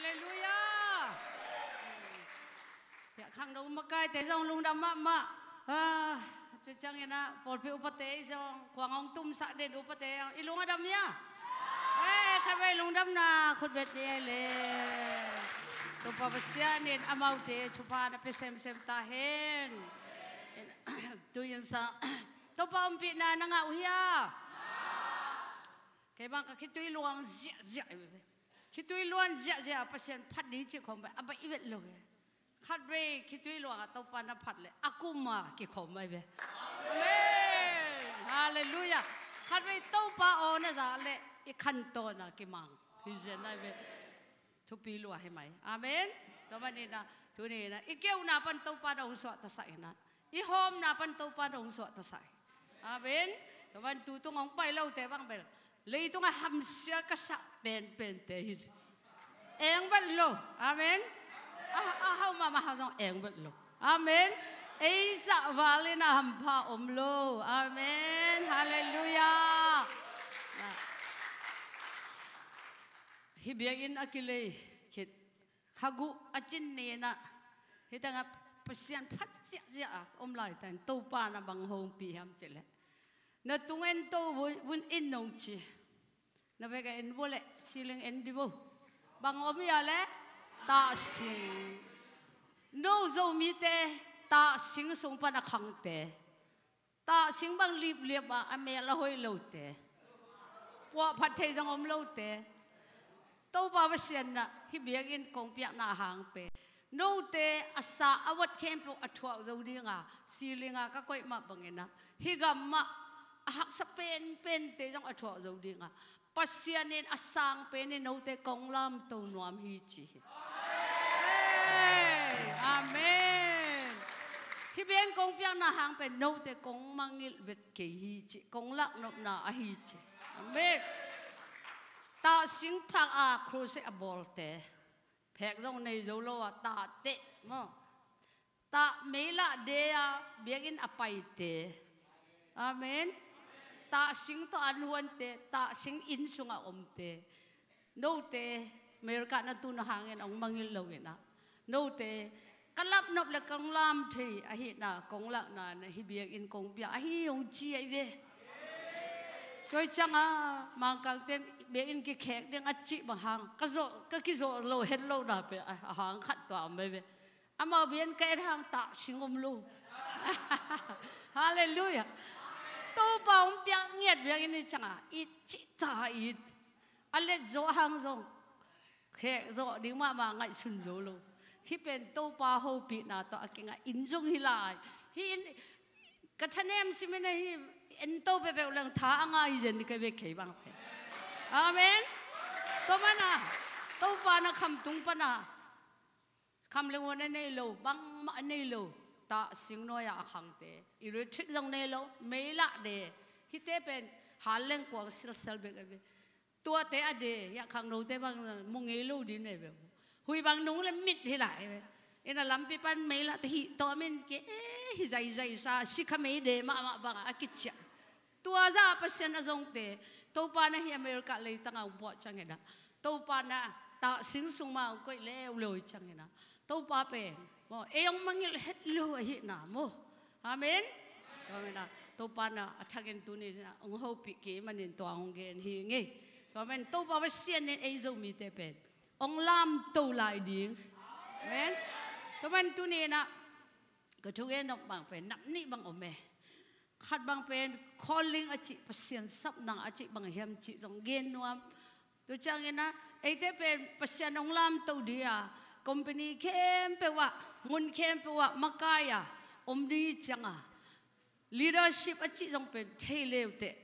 Hallelujah. Ya khang dong makai te jong lung dam ma ma. Ah, te chang ina por pe upate jong kwang ong tum sa den upate ilung adam ya. Eh, kan bai lung dam na khut bet ni le. Tu pa pasya nin amau te chupa na pe sem sem ta hen. Tu yin sa tu pa um pi na na nga uya. Kaya bang kitui luang zia zia. คิดตุยล้วนเจ้าเจ้าเปอร์เซ็นต์พัดนี้เจ้าของไปอับไปอีเวนลยคัดไปคิดตุยล้วนตัวปานาพัดเลยอากุมาเกี่ของไปเบ้ฮาเลลูยาคัดไปตัวปาโอนะจ้าเลยอีขันโตนะกี่มังพิจารณาไปทุบีล้วนให้ไหมอาเมนตัวมันนี่นะทุนี่นะอีเกี่ยวนับปันตัวปานองสวดตะใยนะอีโฮมนับปันตัวปานองสวดตะใยอามินตัววันตูตรงของไปเล่าแต่บ้างเบล tung ham sia ka sa pen pen te, his eng bat lo. Amen. A a hau ma ma ha song eng bat lo. Amen. Ei sa na ham pa om lo. Amen. Hallelujah. Hi biagin akile kit khagu achin ne na. Hitanga pasian phat sia sia om lai tan to pa na bang hong pi ham chele na tungen to bun in nong chi na vô lệ en bole siling đi vô. Bang ôm ya lệ ta sing no zo mi tê ta sing sống pa na khang te ta sing bang liệp liệp à anh mẹ la hoi lâu te qua phát thấy rằng om lâu te tàu ba ba sen na à, hi biak in công pia na hang pe no te asa awat dâu đi ngà xì di nga à, các ka koi bằng bangena hi gam ma hak sa pen pen te jang athwa zo di nga pasianin asang penin no kong lam to nuam hi chi amen. Hi bien kong piang na hang pe no kong mangil vet ke hi chi kong lak nop na a hi chi amen. Ta sing phang a cruise a bol te. Phek jong nei zo lo ta te, mo. Ta mela de a biagin apai te. Amen ta sing to an huan te ta sing in sunga à om te no te mer ka na tu na hangen ong mangil lo na no te kalap nop le kong lam thi a à hi na kong la na na hi biak in kong bia a à hi ong chi ai ve koi chang a mang kang ten be in ki khek ding a chi ba hang ka zo ka ki zo lo hen lo na pe a hang khat to am be ama bien ka er hang ta singom lu hallelujah tu bóng biang nhiệt biang ini changa ít chỉ ta ít ale zo hang zong khe zo đi mà mà ngay sun zo lo hi pen tô pa ho bị na to akinga in zong hi lai hi in em xin mình hi in tô bé bé lang tha anga hi jen cái be ke bang pe amen. Bao na tô pa na kham tung pa na kham le này nei lo bang ma nei lo ta sing no ya khang te i re thik jong nei lo me la de hi te pen hal leng ko sil sel be be tua te a de ya khang no te bang mu nge lo đi ne be hui bang nu le mit hi lại, be là lam pi pan me la te hi to men ke hi zai zai sa si kha me de ma ma bang a kicha tua za pa sen a jong te to pa na hi america le ta ngau bo chang ena to pa na ta sing sung ma ko le lo chang ena to pa pen mo eyong mangil het lo hi na mo amen. Amen na to pa na athagen tu ni na ong ho pi ke manin to ong gen hi nge amen to pa sian ne ei zo mi te pe ong lam to lai ding amen. To man tu ni na ko thu gen nok bang pe nap ni bang o me khat bang pen calling a chi pasien sap na a chi bang hem chi jong gen nuam tu chang na ei te pen pasien ong lam to dia company kem pe wa มุนเข้มเปว่ามักกายะอมดีจังอะลีดเดอร์ชิพอาชีพจงเป็นเทเลวเตะ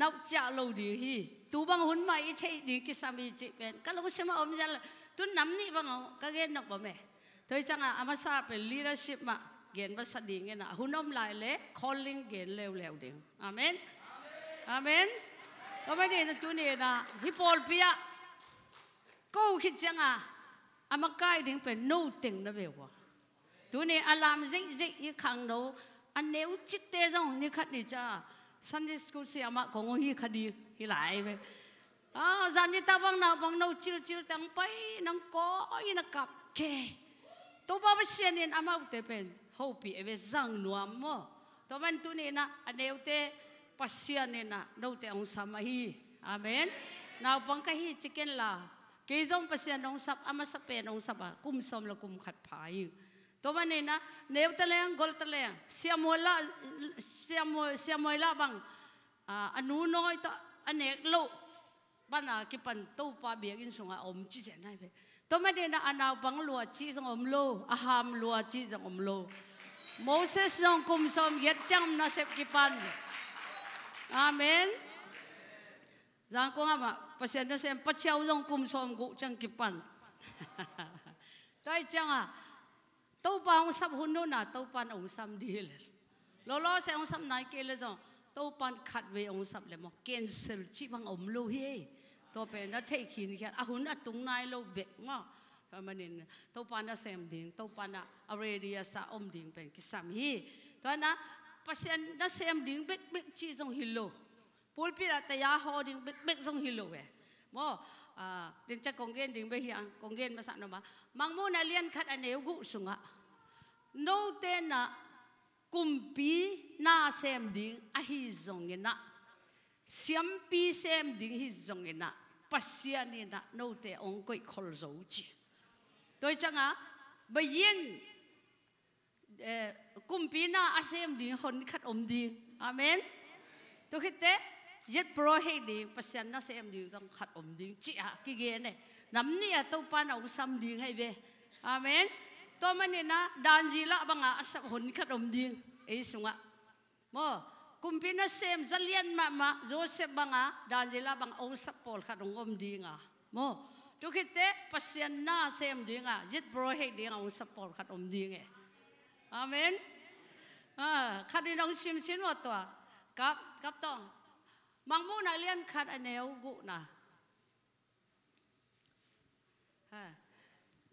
นักจ่าเราดีฮีตูบังหุ่นม่ใช่ดีกิสามีจิเป็นก็ลงเสมาอมจันตุนน้ำนี่บังเอาก็เกณฑ์นกบ่แม่เธอจังอะอามาซาเป็นลีดเดอร์ชิพมาเกณฑ์ภาษาดีเงี้ยนะหุ่นอมลายเละ calling เกณฑ์เลวเลวเดียวอามนอามนก็ไม่ได้นะจุนีนะฮิปโปลปียะก็คิดจังอะอามาใกล้ถึงเป็นโน่ติงนะเบลวะ tu ne alam zik zik yi khang no an neu chik te jong ni khat ni cha sunday school si ama ko ngo hi khadi hi lai ve à zan ni ta bang na bang no chil chil tang pai nang ko y na kap ke to ba ba sian in ama te pen ho pi e ve zang nuam mo to ban tu ni na aneu te pasian ni na no te ong samahi amen. Nào bang ka hi chicken la ke zong pasian ong sap ama sa pen ong sapa kum som la kum khat phai ban ni na neu te leng gol te leng siamola siamo siamola bang ah, anu noi ta anek lo bana ki pan to pa biagin sunga om chi se nai be to ma de na anaw bang lua chi sung om lo, aham lua chi sung om lo. Moses song kum som, yet chang na sep ki pan amen. Giang ko nga ma pasyan na sem pachaw long kum som gu chang ki pan Tai chang à tàu pa ông sắp hôn nô na tàu ban ông sam đi lên. Lo lo sẽ ông sam nai kia lên rồi tàu ban khát về ông sam lên mà cancel chỉ bằng ông lô hi tàu pe nó thấy khi kia à hôn à tung nai lâu bẹt mà mà nên tàu ban nó xem điện tàu ban đã already sa ông điện bên cái sam hi. Đó na pasien nó xem điện bẹt bẹt chỉ trong hilo pulpit at ya ho ding bek bek song hilo we mo a den cha konggen ding be hi konggen ma sa no ma mangmo na lian khat ane gu sunga no te na kumpi na sem ding a hi zong e na. Siam pi sem ding hi zong e na. Pasian ni na, no te ong koi khol zo chi tôi chẳng à bây yên e, kumpi na a sem ding hon khat om ding. Amen. Tôi khi thế yết pro hay ding pasian na sem ding zong khat om ding. Chi à cái ghế này nắm ni à tàu pan ông sam ding hay về amen. ตัวมันนี่ยนะดานจีละบังอาสับหุนขัดอมดิ้งไอ้สุงะโมกุมพินาเซมจะเลียนมามาโจเซบังอาดานจีละบังเอาสับปอลขัดอมดิ้งอะโมทุกทีเตปัสยานนาเซมดิ้งอะยึดโปรยให้ดิ้งเอาสับปอลขัดอมดิ้งเออเมนอ่าขัดน้องชิมชินวัาตัวกับกับต้องมังมูนาเลียนขัดอเนวกุนะ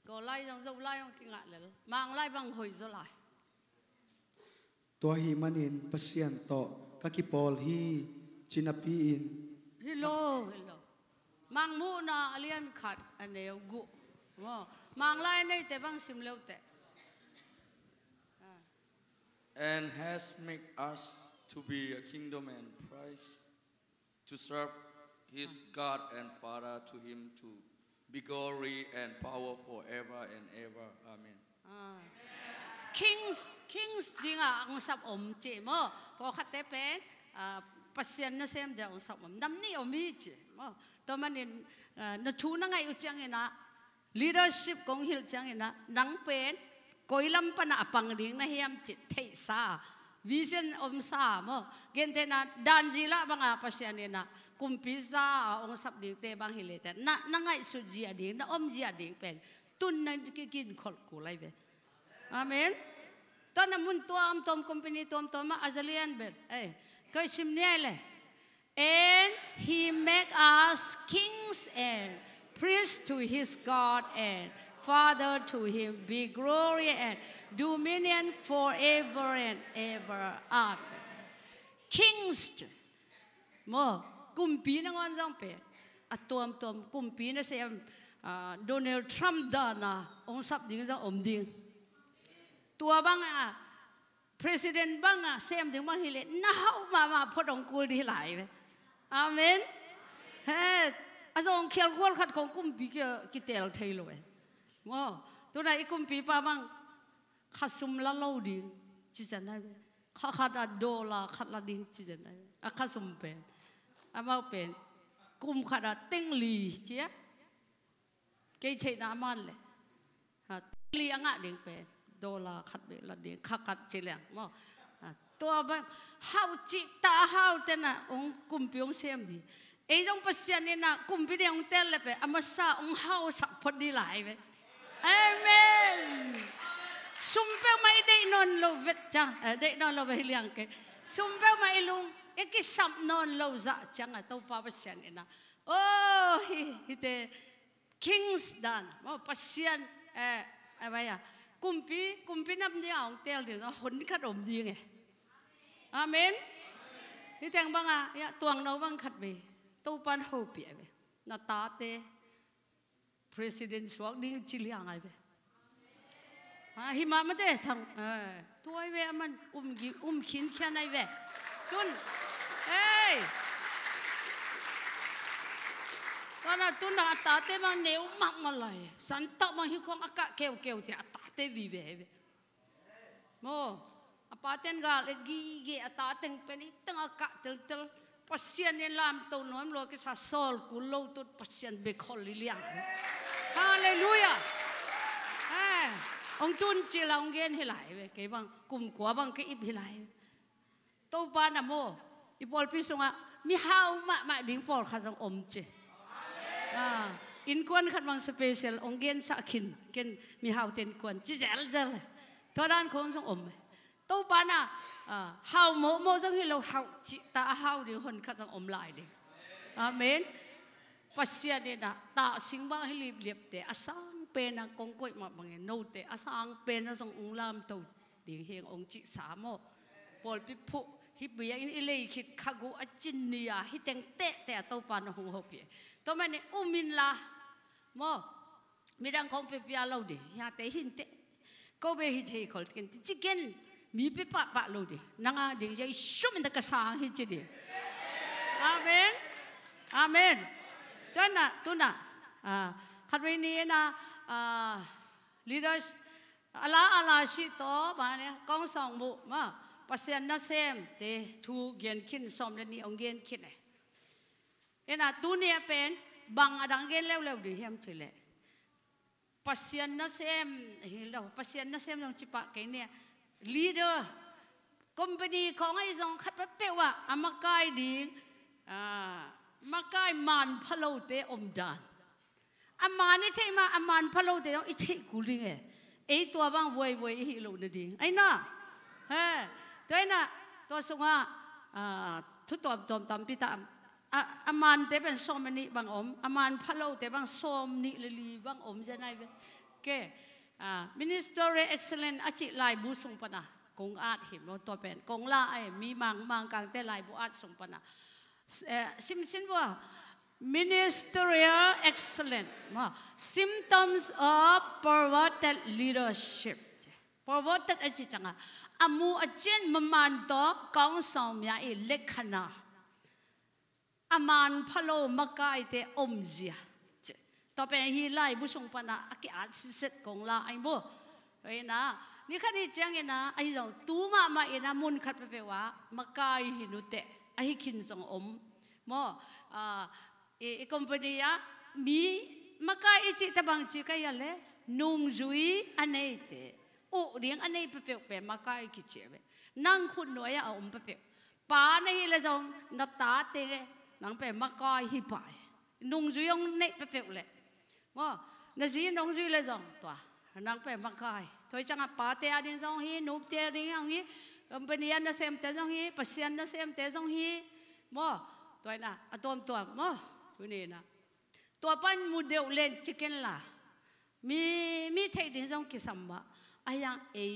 go lai jong zo lai kinh kinga le mang lai bằng hồi zo lại. To hi manin pasien to ka ki pol hi chinapi in. Hello hello. Mang mu na alian khat anh gu. Mo. Mang lai nei te bang sim lâu te. And has made us to be a kingdom and price to serve his ah. God and Father to him too be glory and power forever and ever. Amen. Kings kings dinga ang sab om che mo. Po khat pen pasien na sem de ang sab om. Nam ni om hi che mo. To manin na chu na ngai uchang ina. Leadership kong hil chang ina. Nang pen koilam pa na apang ding na hiam chit thei sa. Vision om sa mo. Gente na danjila ji la banga pasien ina. Kumpi sa ong sap ding te bang hilete na na ngai su ji ading na om ji ading pen tun na ki kin khol ku lai be Amen. Tana mun tuam tom company tom tom azalian bet. Eh, kay simniele. And he make us kings and priests to his God and Father to him be glory and dominion forever and ever. Amen. Kings mo kumpi na ngon zang pe atom tom kumpi na se um, uh, Donald Trump da na ong sap ding zang om ding. Tua bang a president bang a sem ding bang hile na hau ma ma phot ong kul di lai ve amen. He azong khel khol khat kong kumpi ke kitel thailo ve mo tu na ikumpi pa bang khasum la lo ding, chi chanai ve kha khat a do la khat la ding, chi chanai a khasum pe. อามาเป็นกุมขนาดติ้งลีเจี๊ยเกยเชน้ำมันเลยฮะติ้งลีอะเด้งเป็นดอลลาขัดเบลเด้งขัดขัดเจริญมอตัวบ้างเาจิตตาเฮาเต่นะองกุมพิองเซมดีไอ้ตรงปัจจัยนี่นะกุมพิเดียงเต้นเลยเป็นอามาซาองเฮาสักพอดีหลายไยเอเมนสุ่มเป้าไม่ได้นอนโลเวจ้าได้นอนโลเวเลียงเกสุ่มเป้าไม่ลง cái cái sắm non lâu dạ chẳng là tàu pa bác sĩ này na oh hi hi te kings dan ma pasian eh apa ya kumpi kumpi nam dia ông tel dia sa hồn khát om đi nghe, amen. Hi thằng bang à, dạ, ya tuang nấu bang khát về. Tàu pan ho pi về. Na ta te president swag đi chỉ chiliang ai về. À hi mà mất thế thằng à tôi về mình um um khin kia này về tuân. Ê đó là tuân là ta tế mà nếu mặc mà lại sẵn tóc mà hi con aka kêu kêu thì ta tế vì về về. Mo apa ten ga le gi gi ta ten peni tang aka tel tel pasien ni làm tàu nom lo cái sa sol cú lâu tu pasien be khó li liang. Hallelujah. Eh ông tuân chỉ là ông ghen hi lại về, cái bằng, cùng quá bằng cái ít hi lại tôi ba nằm mô ít bol pi sung à mi hao mà mà đỉnh bol khá giống ôm chứ à in quan khát bằng special ông ghen sa khin ken mi hao tên quan chỉ dễ dễ thôi đan không giống ôm tôi ba na à hao mô mô giống hi lâu hao chỉ ta hao đi hồn khá giống ôm lại đi amen. Pasya ni na ta singba hi lip lip te asang pe na kong koi ma bang no te asang pe na song ung lam to ding heng ong chi sa mo. Pol pi phu hi bi in ile khit khagu a chin nia hi teng te te to pa na hung ho pi to ma ne umin la. Mo mi dang kong pe pia lo de. Ya te hin te. Ko be hi thei khol ken chi ken mi pe pa pa lo de. Nanga ding jai shum da ka sang hi chi de. Amen. Amen. Cho na tu na. À khát với ni na à leaders ala ala si to ba ne kong song mu ma pasien na sem te thu gen khin som le ni ong gen khin ai ena tu ne pen bang adang gen lew lew di hem thile le pasien na sem hello pasien na sem long chipa ke ne leader company ของไอ้จงคัดเป๊ะว่าอามากายดีอ่ามากายมันพะโลเตอมดานอามานี่ใช่มาอามันพะโลเตต้องอิเชกุลิงเอไอตัวบ้างวยวยฮิโลนดิไอ้น่ะเฮ้ ko ngai zong khat pe pe wa amakai ding à makai man phalo te om dan aman ni thei ma aman phalo te i thei kuling e ei tua bang voi voi hi lo na ding ai na ha toi na to sunga à thu tom tom tam pi ta aman te ben som ni bang om aman phalo te bang som ni le li bang om ja nai ve ke à minister excellent achi lai bu sung pana kong at him lo to pen kong la ai mi mang mang kang te lai bu at sung pana sim sin wa ministerial excellent ma symptoms of perverted leadership perverted အမှုအကျင့်မမှန်သောကောင်းဆောင်များ၏လက္ခဏာအမှန်ဖလိုမကိုက်တဲ့အုံဇီယာတော့เป็นฮีไลบุชงปนาอากิอาสิเซตของลาไอ้บ่เฮ้ยนะนี่คันนี้เจียงเองนะไอ้สองตูมามาเองนะมุนขัดไปไปว่ามากายหินุเตะไอ้ขินสองอมมออ่าเอคอมพานีอะมีมากายจิตบางจิกายเลยนุงจุยอันไหเต te o riang anei pe pe pe makai ki che be nang khun no à ông pe pa này là le nát na ta te nang pe makai hi pa nung zui ong nei pe pe le mo na ji nung zui le jong to nang pe makai thôi chẳng à pa te adin jong hi nup te anh à ang hi. Company an na sem te hi pasian na sem te jong hi. Mò, tôi na atom to mò, tôi ni na to pan mua deu lên chicken la mi mi thei din jong ki samba อายังเอ๋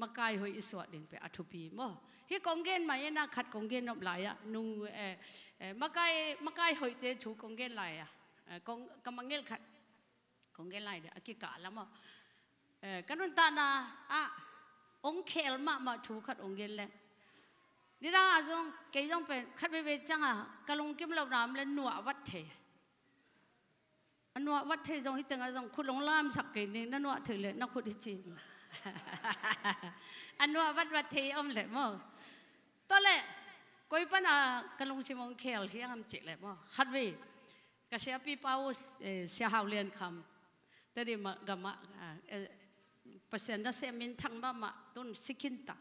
มาไกลหอยอิสวดเดินไปอัฐุปีมั้งเฮ้กงเกนมาเอ็นะขัดกงเกนนับหลายอะนูเออมาไกลมาไกลหอยเตชูกงเกนหลายอะกองกำมังเงลขัดกงเกนหลายเด้อกิกาแล้วมั้งเออกันนุนตานาอะองเคลมามาชูขัดองเกนแหล้วนี่ร่าจงเกยจงเป็นขัดไปเวจังอะกะลงกิมเหล่าน้ำและหนัววัดเท อันว่าวัดเทจงฮิตงอาจงคุณหลงล่ามสักกินนี่นั่นวัาถือเลยนักคุณจีนอันว่าวัดวัดเทอมเลยมั้งตอนแรกก็ยังปนกันลงชิมงเคลที่ทำจิตเลยมั้งฮัตวีก็เสียปีป้าวเสียหาวเรียนคำแต่ดีมากมะเปอร์เซ็นต์นั่นเสียมินทั้งบ้ามาต้นสิกินตา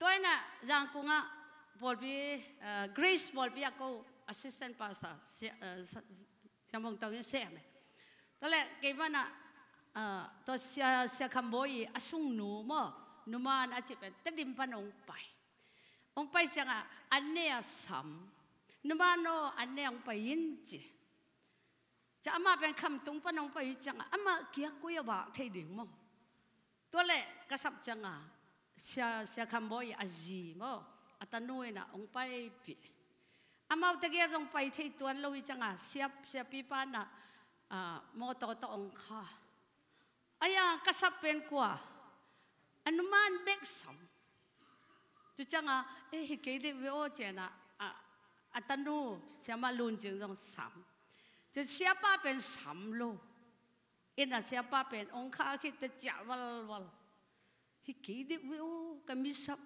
ตัวน่ะยังกุงอะบอลบีเกรีซบอลบีอ่ก็ assistant pastor xong mong tao xem tôi lại cái mà nè tôi sẽ sẽ khám bồi à sung nụ mà nụ mà nó chỉ phải tất điểm pan ông bay ông bay sang à anh này à sắm. Nụ mà nó anh này ông bay yên chứ cha mà bên khám tung pan ông bay chẳng à mà kia quay vào thấy điểm mà tôi lại cái sắp chẳng à sẽ sẽ khám bồi à gì mà à ta nuôi là ông bay bị มาตะเกียรงไปที่ตัวเราจังอะเสียบเสียบปีป้านะมอตอตองค่ะอายากษับเป็นกว่าอนุมานเบกสมจุจังอะเอ้ยเกิดวิโอเจนะอัตโนเสียมาลุนจึงต้งสามจะเสียป้าเป็นสามโลอินะเสียป้าเป็นองค์ข้าคิดจะจับวลวลฮิกิดวิโอก็มีสับ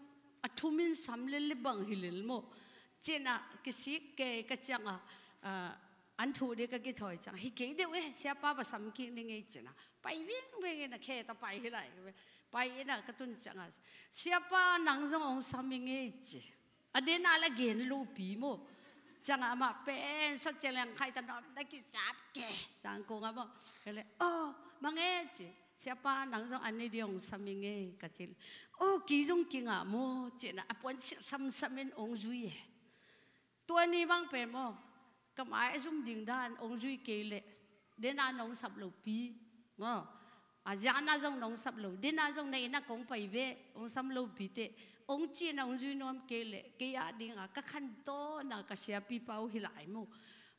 อธุมินสามเลลบังฮิเลลโม chỉ là cái gì cái cái chẳng à, à anh thu đi cái cái thôi chẳng hi cái điều ấy xe ba ba sắm kia nên nghe chỉ à, bay viên về cái là khe ta bay lại. Bay cái là cái tuần chẳng à. Xe ba nắng giống ông sắm nghe chỉ à đến nay là gen lu bì mồ chẳng à mà bé sắc chè làng khai ta nói là cái giáp kè. Chẳng cô ngắm mồ cái này, ô mà nghe chỉ siapa nang zong ani diong saminge kacil oh ki zong kinga mo chena apon à, sam samin ong zui trong anh đi ông cái chị ô kỹ ni bang bên mo cầm ai dung đình đan ông duy kể lệ đến anh ông sập lầu pi mò à dạ na trong ông sập lầu. Đến anh trong này na cũng phải về ông sập lầu pi tệ ông chi na ông duy nom kê lệ kê à đi ngà các khăn to na các xe pi pau hi lại mu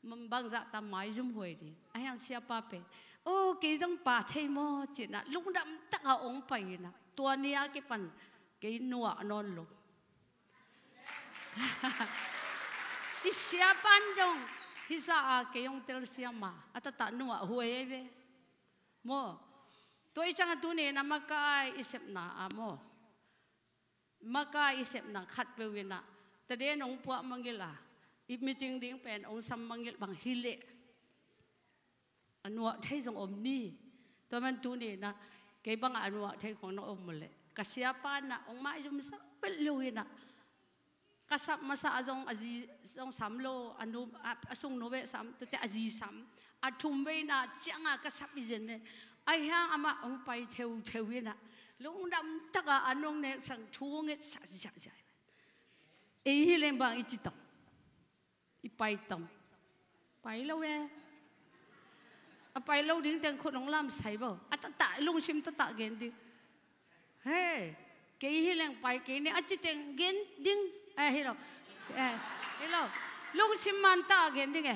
mầm bang dạ tam mai zum hồi đi anh hàng xia pa pe. Ô kê dong pa thei mò chi na. Lúc đam tắc à ông pai na. Tua nia cái phần kê nua non lo. đi xia pan dong hi sa a kê yong tel xia ma. Ata ta nua huai be mo to i chang tu ne na makai isep na a mo. Maka isep na khat pe wina tade nong puak mangila i mi ching ding pen ong sam mangil bang hile anwa thai jong om ni. To man tu ne na ke bang anwa thai khong na om le. Ka siapa na. Ong mai jum sa pel lu na kasap masa azong azi zong samlo anu asung nobe sam to te azi sam. Athum be na changa kasap izen ne. Ai hang ama ong pai theu theu na. Lung dam taka anong ne, sang thuong nghe sa sa sa. E hi lên bằng ít tâm i pai tâm pai lo we a pai lo ding teng khôn long lam sai bo. À ta lung sim ta ta gen di. Hey, ke hi leng pai ke ne. Achi teng gen ding này à chỉ tiếng gen đinh à hi rồi à hi rồi lung sim man ta gen đi nghe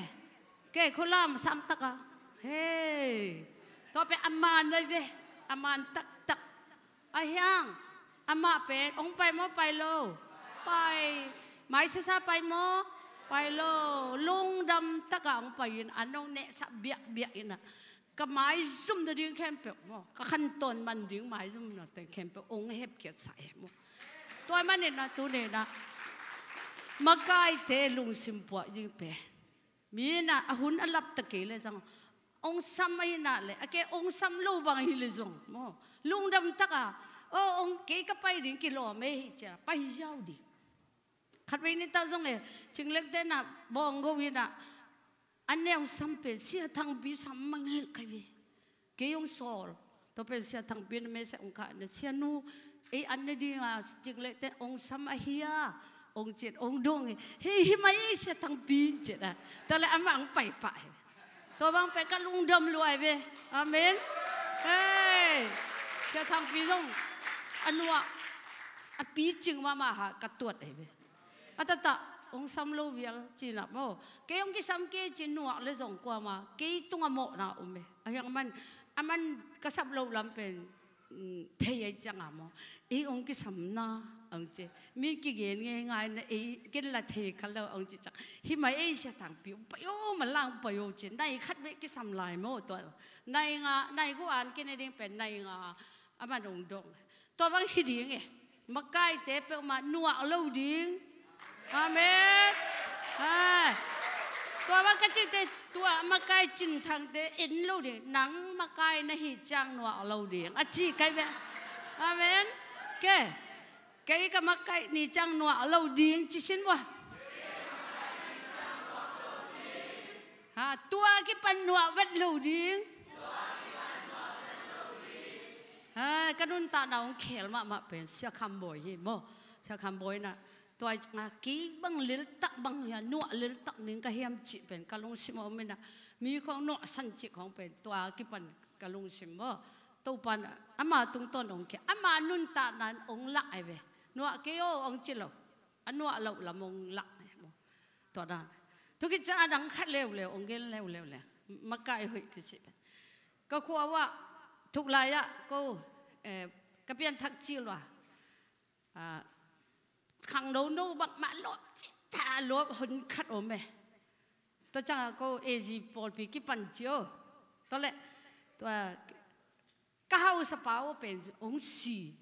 cái khôn làm sam ta cả hey to pe aman đây về aman tak tak อายังอามาเป็นองไปมอไปโลไปหมายเสียไปมอไปโลลุงดำตะกางไปยินอันน้องเนสับเบียเบียอินะก็หมายซุ่มเดียงแคมเปมอก็ขั้นตอนมันดิ้งหมายซุ่มนะแต่แคมเปองเฮ็บเกียรใส่มอตัวมันเนี่ยนะตัวเนี่ยนะ mà cái thế lùng sim bỏ như bé mi na à hun à lấp tắc kì lệ rằng ông sam ấy na lệ à cái ông sam lâu bằng hi lệ rằng mò lùng đâm tắc à ô ông kế cái bay đến kilo mấy chả bay giao đi khát vậy nên ta rằng ấy chừng lệch thế na, bong go vi na. Anh em sam pe, sia thằng bi sam mang hi cái vi. Cái ông sol. Tôi pe sia thằng bi nó mới sẽ ông cả nó sia nu e ấy anh đi à chừng lệch thế ông sam ahia ông chết ông dong hi hi mai sẽ thằng pi chết à tao lại ăn ăn bảy bảy tao bang bảy cái lung đâm luôn về amen. Hey sẽ thằng pi dong ăn luôn à pi chừng mà mà hả, cắt tuột ấy về à ta ta ông xăm lâu việc chỉ là mò cái ông cái xăm kia chỉ nuột lấy giống qua mà cái tung âm mộ nào ông ấy anh em anh em anh cái xăm lâu lắm bên thấy ấy chẳng à mò ý ông cái xăm na. เลยส่งกว่ามาเกยตุงอโมนะอุเมอายังมันอามันกษับโลลำเป็นเทียจังอ่ะโมเอองกิซัมนาองเจมีกี่เงินง่ายๆนะเอกินละเทคันแล้วองจิจังฮิ cái cái mắc cái ni chăng nọ lâu điên chỉ xin wa ha tua cái pan nọ vết lâu điên ha cái nun ta nào khéo mà mà bên sẽ khăm bồi hi mò sẽ khăm bồi na tua ngà kí băng lil tắc băng ya nọ lil tắc nín cái hiam chỉ bên cái lông sim ôm na mi không nọ săn chỉ không bên tua cái pan cái lông sim mò tàu pan ama tung tôn ông kia ama à nun ta nan ông lại về nọ cái ông chỉ lộc. À, Anh nọ lộc là mông lặng tọa đàn. Tôi cái cha đang khát leo leo ông cái leo leo leo mắc cái hội cái gì cái khu wa thuộc lại á, cô ờ, cái bên thắc chi loa. À khăng đâu đâu bằng mã lộp thả lộp hồn khát ôm mẹ. Tôi chẳng cô ai gì bỏ bị cái bàn chiếu tôi lại tôi cái hao sao bảo bên ông xì.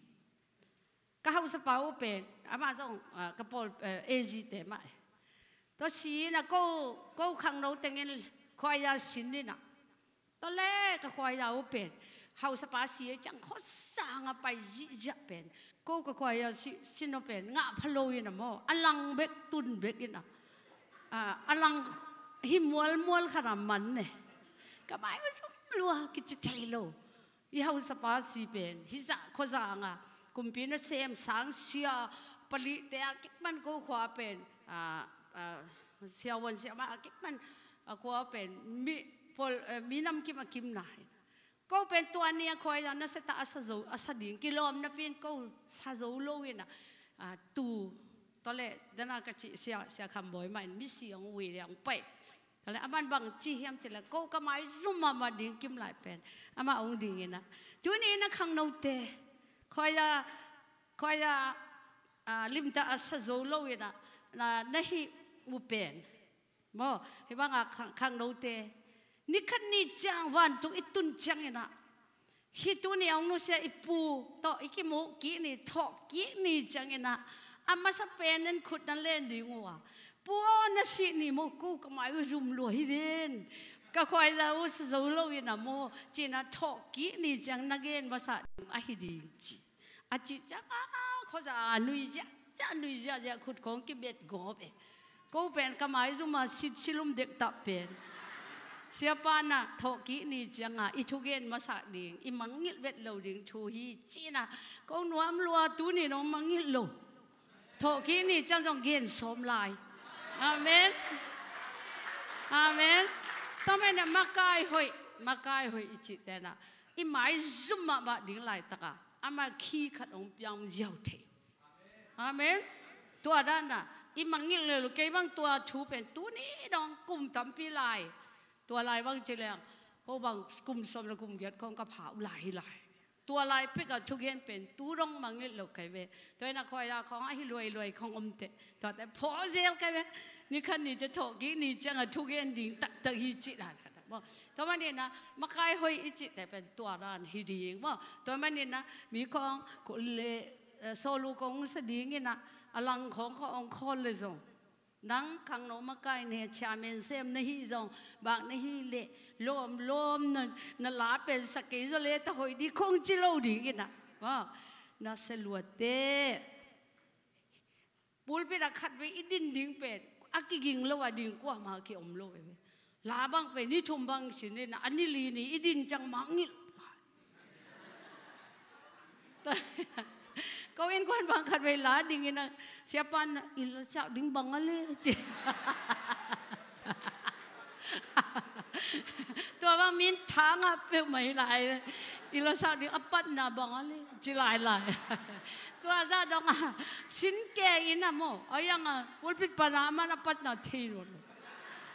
ก็เขาสเปาเป็นอามาส่งกระโปรงเอจิเตมาตอนสีนะก็ก็ขังเราแต่งเงินควายยาชินนี่นะตอนแรกก็ควายยาเป็นเขาสปาเสียจังเขาสั่งไปจีจะเป็นก็ก็ควายยาชินเป็นงะพะโลยนะมออลังเบกตุนเบกนะอลังหิมวลมวลขนาดมันเนี่ยก็ไม่รู้ว่ากิจเทโลยเขาสปาสีเป็นฮิสะโคซางอะ กุมพีนเซมสังเสียปลิเตะกิมันก็ขวาเป็นเสียวันเสียมากิมันขวาเป็นมีพลมีน้ำกิมกิมไหยก็เป็นตัวเนี้ยคอยดันนั่นเสตาอาศัอาศดิ่งกิโลมนั่เป็นก็ซาโจโลเวินะตูตอนแรกดันนักจิเสียเสียคำบ่อยมันมีเสียงวีเรงไปตอนแรกอามันบังจีเฮียมจิลก็ก็ไม่ซุ่มมามาดิ่งกิมหลายเป็นอามาองดิ่งนะจุนี้นะขังนเอาเต khoi ra khoi ra à lim ta sa lâu lo ina na na hi u pen. Mo, hi ba nga khang lo te. Ni khan ni chang wan tu itun chang ina. Hi tu ni ong no se ipu to ikimo ki ni, tho ki ni chang à mà sa pen nên khut na lên đi ngwa pu na si ni mo cu ka mai zum lo hi ven. Ka khoi ra u sa zo lo ina mo china tho ki ni chang na gen ba sa a hi di chi à chị chắc à, à khó giả nuôi già giả nuôi già già khut con, cái biết gõ bé cô bèn cầm máy zoom mà xịt xịt xilum đẹp tập bèn siapa na thọ kỹ ni chẳng à ít chút gen mà sạc điện ít mắng nghịch vết lâu điện thu hi chi na cô nuông lua tu ni nó mắng nghịch lâu thọ kỹ ni chẳng dòng gen xóm lại. Amen. Amen. Tao mày nè mắc cai hội mắc cai hội ít chị tên à ít máy zoom mà bạn điện lại tất cả. ama khi khat ong pyang jiao the amen tua dan na อีมังงิเลยลูกเกบังตัวชูเป็นตัวนี้ดองกลุ่มตั้มปีลายตัวลายบางจีเลียงเขาบางกลุ่มสมและกลุ่มเกียรติของกระเพราล บ่ตัวมันนี่นะมาใครหอยอิจิแต่เป็นตัวร้านฮีดิงบ่ตัวมันนี่นะมีของกุเลโซลูกองสดีงี้นะอลังของเขาองค์นเลยส่งนังขังโนมาไกเนี่ยชาเมนเซมนฮีจงบางนฮีเละลมลมนันนลาเป็นสกิจเลตหอยดีคงจิโลดีกินะว่านาเสลวดเตปูลไปรักขัดไปอิดินดิงเป็ดอากิกิงละว่าดิงกว่ามาเกี่ยมโลไป lá băng về ni thùng băng xin nên anh ni lì ni ít in chẳng mắng nghĩ câu in quan băng khát về lá đình in siapa il chạo đình băng ale chị tôi băng min tháng à bêu mấy lại il sao ấp bắt na băng ale chị lại lại tôi ra đông à xin kè in à mò ấy à ngà vốn biết bà ấp bắt na thi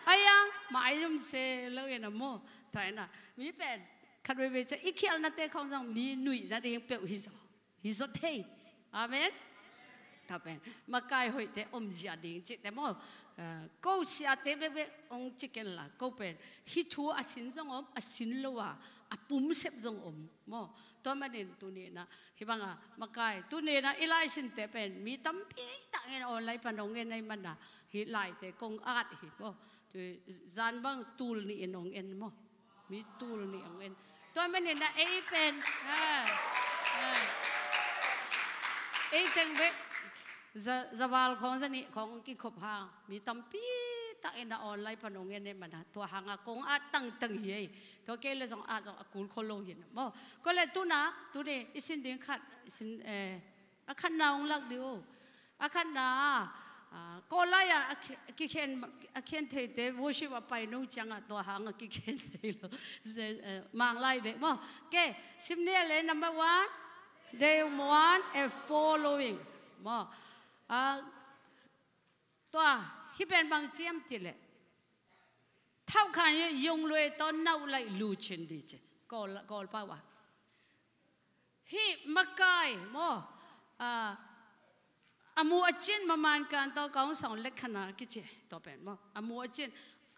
ai à? Mãi dùng xe lâu ngày nào mò phải là mi bèn, khát về về cho ít khi ăn tê không rằng mi nụi ra đi, biểu hi rõ hi rõ thế. Amen. Ta bèn, mà cái hội thế ờ, ông gia đình chỉ thế mò câu chia tế về về ông chỉ cần là câu bèn hi thua à xin rằng ông à xin lâu à à bùm xếp rằng ông mò tôi mà đến tu nè na hi bằng à mà cái tu nè na ilai xin tế bèn. Mi tâm pi tặng em online phần đồng em này mà na hi lại thế công át hi mò tu zan bang tul ni en ong en mo mi tul ni ong en to ma ni na e pen ha ha เอ้เต็งเบจะจะวาลของสนิของกิขบหางมีตำปีตักเอ็นออนไลน์พนงเงินเนี่ยมันตัวหาง ก็ไล่อะกิเคนอะเคนเทเดวชิวไปนู้จังอะตัวหางกิเคนเทลมังไล่เบว่าเกสิมเนี่ยเลยนัมเบอร์วันเดย์วันเอฟฟอลลูอิงโม่าตัวที่เป็นบางเจียมจิเลยเท่าขันยงเลยตอนน่าไล่ลูชินดิจิกอลกอลป่าวฮิมากายว่า amu achin maman kan to kaung song lek khana ki che to pen mo amu achin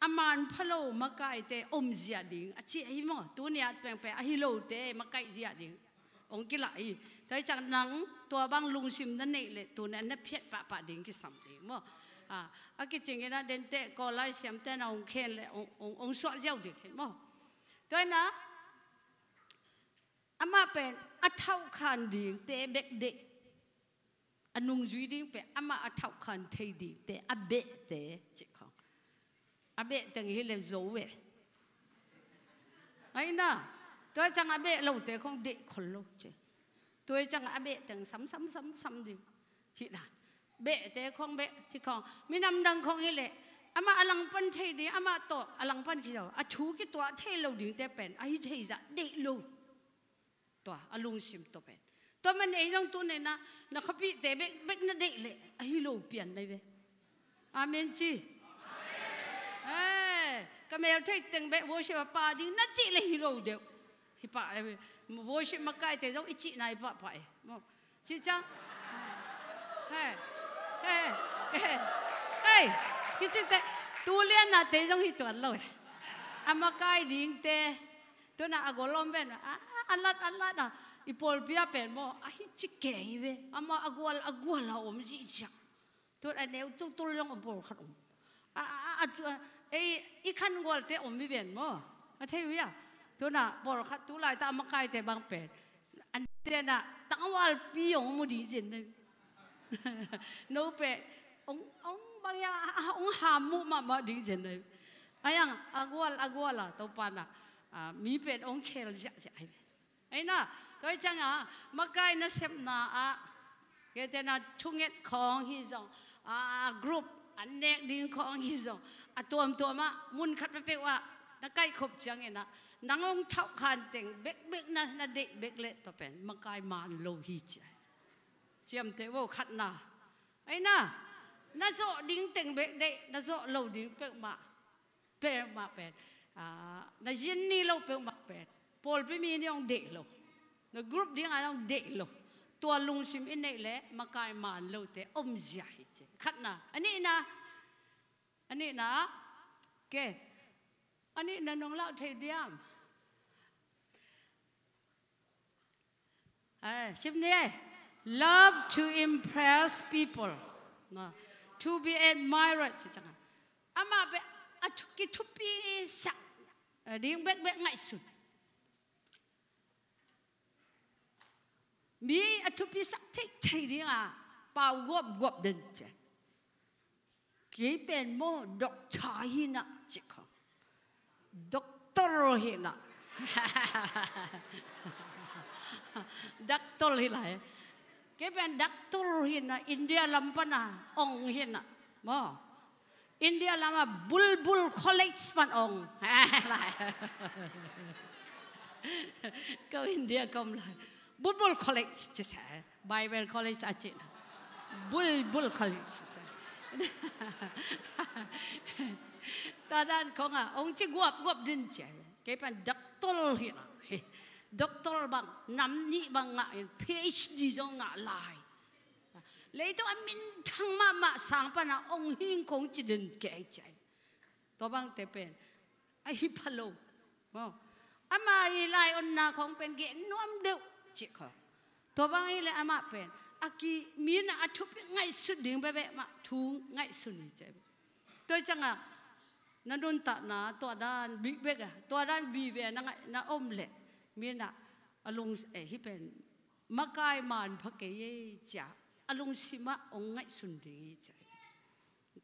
aman phalo makai te om zia ding achi ai mo tu nia peng pe a hi lo te makai zia ding ong ki lai tai chang nang to bang lung sim na nei le tu na na phet pa pa ding ki sam ding mo à a ki ching na den te ko lai siam te na ong khen le ong ong ong so jiao de khen mo toi na ama pen a thau khan ding te bek de anung zui ding pe ama a thau khan thei ding te a be te chi khong a be teng hi le zo we. Ai na tôi chẳng a be lâu te không đệ khol lâu chứ tôi chẳng a be teng sắm sắm sắm sam ding chị đàn bệ te không bệ chị không mi nam đằng không như lệ ama alang pan thei đi ama to alang pan ki jaw a thu ki to thei lo ding te pen ai thei za de lo. To alung sim to pen to man ei jong tu ne na na khapi te bek bek na de le ai lo pian nei be. Amen chi. Ê camel thei teng be wo she pa ding na chi le hi lo de hi pa wo she makai te jong ichi nai pa pa e chi cha? Hey hey hey cái chuyện thế tu liên là thế trong hi tuần rồi ama kai ding te tu na agolom ben a alat alat na ipol pia pen mo a hi chi ke hi ve ama agwal agwal la om ji cha tu a neu tu tu long om bol khat om a a a e i khan gwal te om mi ben mo a thei wi ya tu na bol khat tu lai ta ama kai te bang pen an te na tangwal pi ong mu di jin ne no pe ông ông bây giờ ông hàm mu mà mà đi trên đây ayang agwal agwala to pana à mi pe ông khel ja ja ai na ก็จังอะมาไกลนะเสพนาอะเกตนาทุ่งเอ็ดของฮิจงอ่ากรุ๊ปอันเนกดิ้งของฮิจงอะตัวมตัวมะมุนขัดไปเปว่านักไก่ขบจังเอ็นะนังองเท่าคันเต็งเบกเบกนะนะเด็กเบกเละต่อเป็นมาไกลมาโลหิจเจียมเตโวขัดนาไอ้น่ะนั่นโซดิ้งเต็งเบกเด็กนั่นโซโลดิ้งเปิกมาเป็กมาเป็นอ่านั่นยินนี่เราเปิกมาเป็นพอลไปมีนี่องเด็กเร no group ding a ong de lo tua lung sim in nei le makai ma lo te om zia hi che khat na ani na ani na ke ani na nong lao thei diam à sim ne love to impress people. No. to be admired chẳng hạn. À, Ama be a à, ki thupi sa ding à, bek bek ngai sut mi a thupi sa thei thei ding a pa gop gop den che. Ki ben mo doctor hi na chi ko doctor hi na. Doctor hi lai cái bên đặc tu hiện là India làm pa na, ong hiện là mo. India làm à bulbul college pan ong. Lại câu India công lại bulbul college chứ sao Bible college à chị bulbul college chứ ta đang có à ông chỉ guap guap đến chứ cái bên doctor tu hiện doctor bang nam ni bang nga PhD zo nga lại, lấy to amin thang ma ma sang pa na ông hing không chỉ đến cái chai to bang te pen a hi phalo mo ai i lai on na không pen ge nuông deu chi ko to bang i le ama pen aki mi na a thup ngai su ding be be ma thu ngai su ni chai tôi chẳng à nó đun tạ na tọa đan bị bê à tọa đan vì về nó nó ôm lệ miền à alung eh hi pen makai man phake ye cha alung sima ong ngai sun ri cha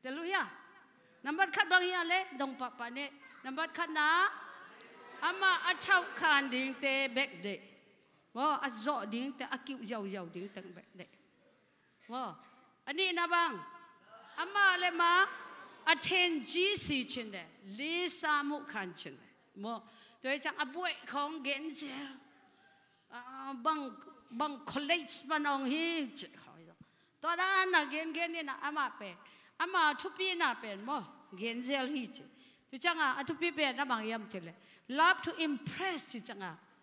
telu ya number khat bang ya le dong pa pa ne number khat na ama athau khan ding te ว่าอัจฉดิ้งแต่อากิวยาวยาวดิ้งแต่แบบเด็กว่าอันนี้นะบังอามาเลยมาอาเทนจีสิชินเลยลิซามุขันชินเลยว่าโดยจังอบุยของเกนเจลบังบังคอลเลจมันองฮีจิเขยตอนนั้นนะเกนเกนนี่นะอามาเป็นอามาทุพีน่ะเป็นมอเกนเจลฮีจิที่จังอะทุพีเป็นนะบังยำมจิเลย love to impress ที่จังอะ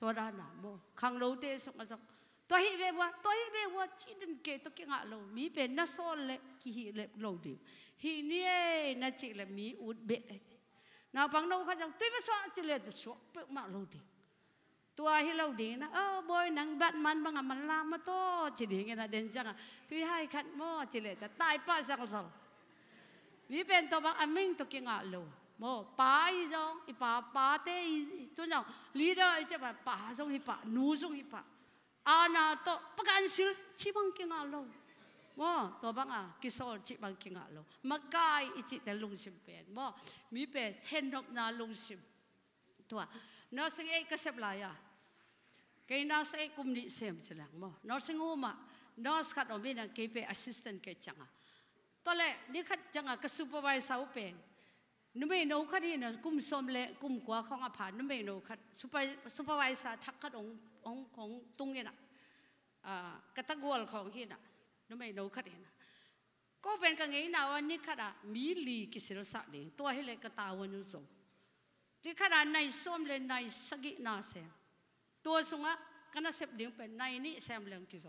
man hi la hi vô chị den ke hi nie chị bằng om lo to bang khong na sang ei hi à to ben ulian jong lo nào bằng nâu nâu jong om mi be to ra na mo khang lo te song song to hi ve wa to hi ve wa chi den ke to ke nga lo mi pe na so le ki hi le lo di hi nie na chi le mi ut be nào bằng nâu kha jong tuy ba so chi le to so pe ma lo di tua hi lo di na oh boy nang bat man bang man la ma to chi di nge na den jang tuy hai khat mo chi le ta tai pa sang sang mi pen to bang aming to ke nga lo mô pa i zong i pa pa te i tu nyang leader i che ba pa zong i pa nu zong i pa ana to pakan sil chi bang ki nga lo mô to bang a ki sol chi bang ki nga lo makai i chi te lung sim pen mô mi pen hen nok na lung sim to no sing e ka sep la ya ke na se kum ni sem chilang mo no sing uma no skat o bi na ke pe assistant ke changa to le ni khat changa ka supervisor pen นุไม่โนคัดที่นะกุมสมเละกุมกว่าของอาผานุไม่โนคัดสุปสุปไวซาทักคัดององของตุงเงี้ยนะอ่ากระตะกวลของที่นะนุไม่โนคัดเห็นนะก็เป็นกันไงนะวันนี้คัดอะมีลีกิสิรสักเดงตัวให้เลยกระตาวันนู้ส่งที่คัดอะในส้มเลยในสกินาเซมตัวสงะกันน่ะเสพเดงเป็นในนี่เซมเรื่องกิโซ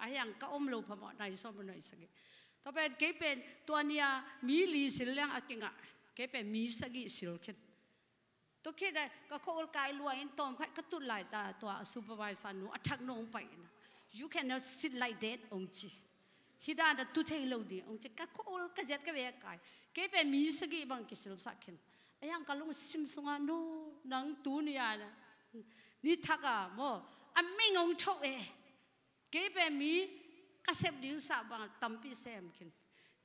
อายังก็อมโลพมอในส้มในสกิต่อไปเกเป็นตัวเนี้ยมีลีสิเรื่องอะ เก็เป็นมีสกิสิลคิดตัวเข็ได้ก็โคกายลวยอินตอมค่ะกระตุ้นหลายตาตัวซูเปอร์วิสันุอัทักนงไปนะ you cannot sit like that องจีฮิดาดตุเทลดีองจีก็โคกระเจัดก็เบียกายเก็เป็นมีสกิบังกิสิลสักคนไอ้ยังกะลุงซิมซงานูนังตูนี่ยานะนี่ทักอะโมอัไม่งงทุกเอเก็เป็นมีกระเซ็บดิ้งสาบังตัมปิเซมเข็น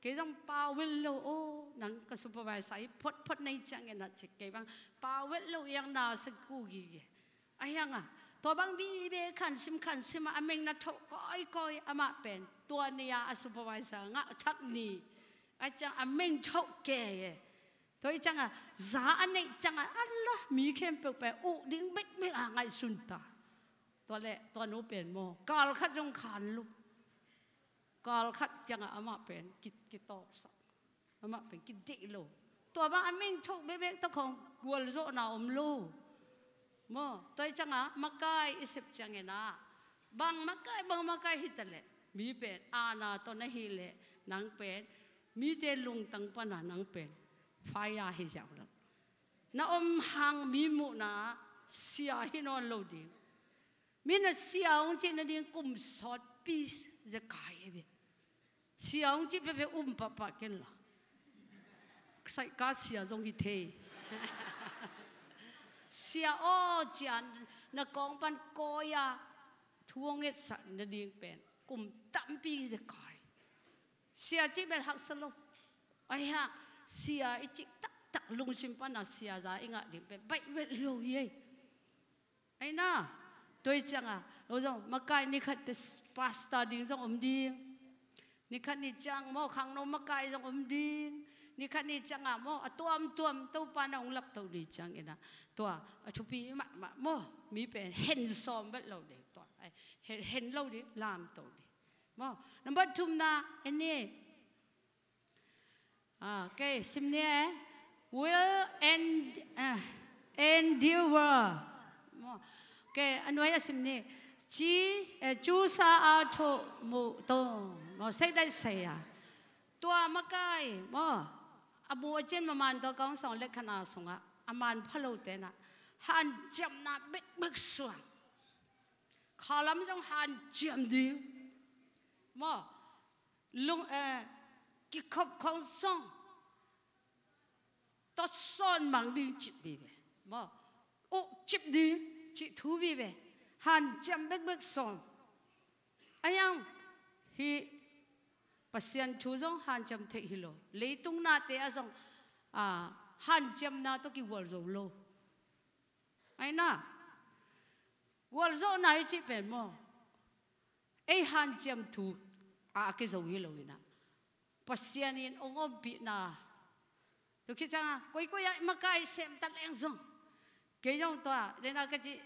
cái dòng bao vết lâu ô, nắng cái supervisor phốt phốt này chẳng nghe nát chỉ cái bang bao vết lâu yang na sẽ cú gì ai hang à tôi bang bi be khăn sim khăn sim à, à mà mình nát thọ coi coi ama pen tua nia a supervisor ngã chắc ni ai chẳng à mình thọ kề tôi chẳng à giá anh này chẳng à Allah mi khem bực pe u ding bích bích à ngay sun ta. To le to nô pen mồ kal khat trong khăn lu kal khat changa ama pen kit kitop sa ama pen kit de lo to ba amin thok be be to khong gwal zo na om lo mo toy changa makai isep change na bang makai bang makai hitale mi pen ana to na hi le nang pen mi te lung tang pa na nang pen faya hi jaw la na om hang mi mu na sia hi no lo di mi na sia ong chi na ding kum sot peace za kai be siang chi pe pe um pa pa, ken la. Sai, ka sia zong hi the. Sia, o chian na kong pan ko ya, thuong et sa, na ding pen. Kum tam pi za kai. Sia chi bel hak salo ai ha, sia i chi tak tak lung sim pan na sia za inga ding pen. Bai ve lo ye ai. Na tôi chẳng à lo mà cái này khat pasta ding zong om ding ni khat ni chang mo khang no makai jong um ding ni khat ni chang a mo atuam tuam to pa na ong lap to ni chang ina. To a thu pi ma ma mo mi pe hen som bat lo de to hen hen lo de lam to de mo number 2 na ene. Ah, à cái sim ne eh? will end uh, endure. Mo cái anh nói sim ne chi eh, chú sa a thô mu มอเซ็กได้เสียตัวมาไกมออบูเจนประมาณตัวกองสองเล็กขนาดสงะอามันพะโลเตนะหันจำนาเบ็กเบ็กสวงขอลำจงหันจำดีมอลุงเอกิคบของสองตัดซ้อนมังดีจิบบีเบมอโอจิบดีจิทูบีเบหันจำเบ็กเบ็กสวงอายังฮี pasian thu zong, han cham the hi lo. Le tung na te azong à ah, han cham na to ki wal zo lo. Ai na? Wal zo na i chi pen mo. E han cham thu, a ke zo hi lo ina pasian in ong ongom pi na. To ki changa koi koi ai ma kai sem ta leng zong. Ke jong to de na ka chi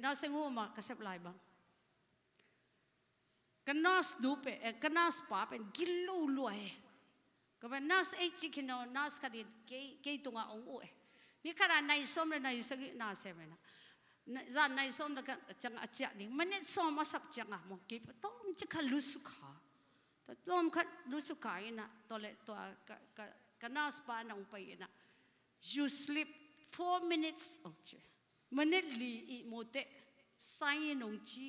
na se ngu ma ka sep lai bang kanas dupe kanas pa pen gilu luai ka ba nas e chi kino nas ka di ke ke tunga ong u e ni kara nai som le nai sagi na se me na za nai som da ka chang a cha ni mane som ma sap chang a mo ke pa tom chi kha lu su kha ta tom kha lu su kha ina to le to ka ka kanas pa na ong pa ina you sleep 4 minutes ong che mane li i mo te sai nong chi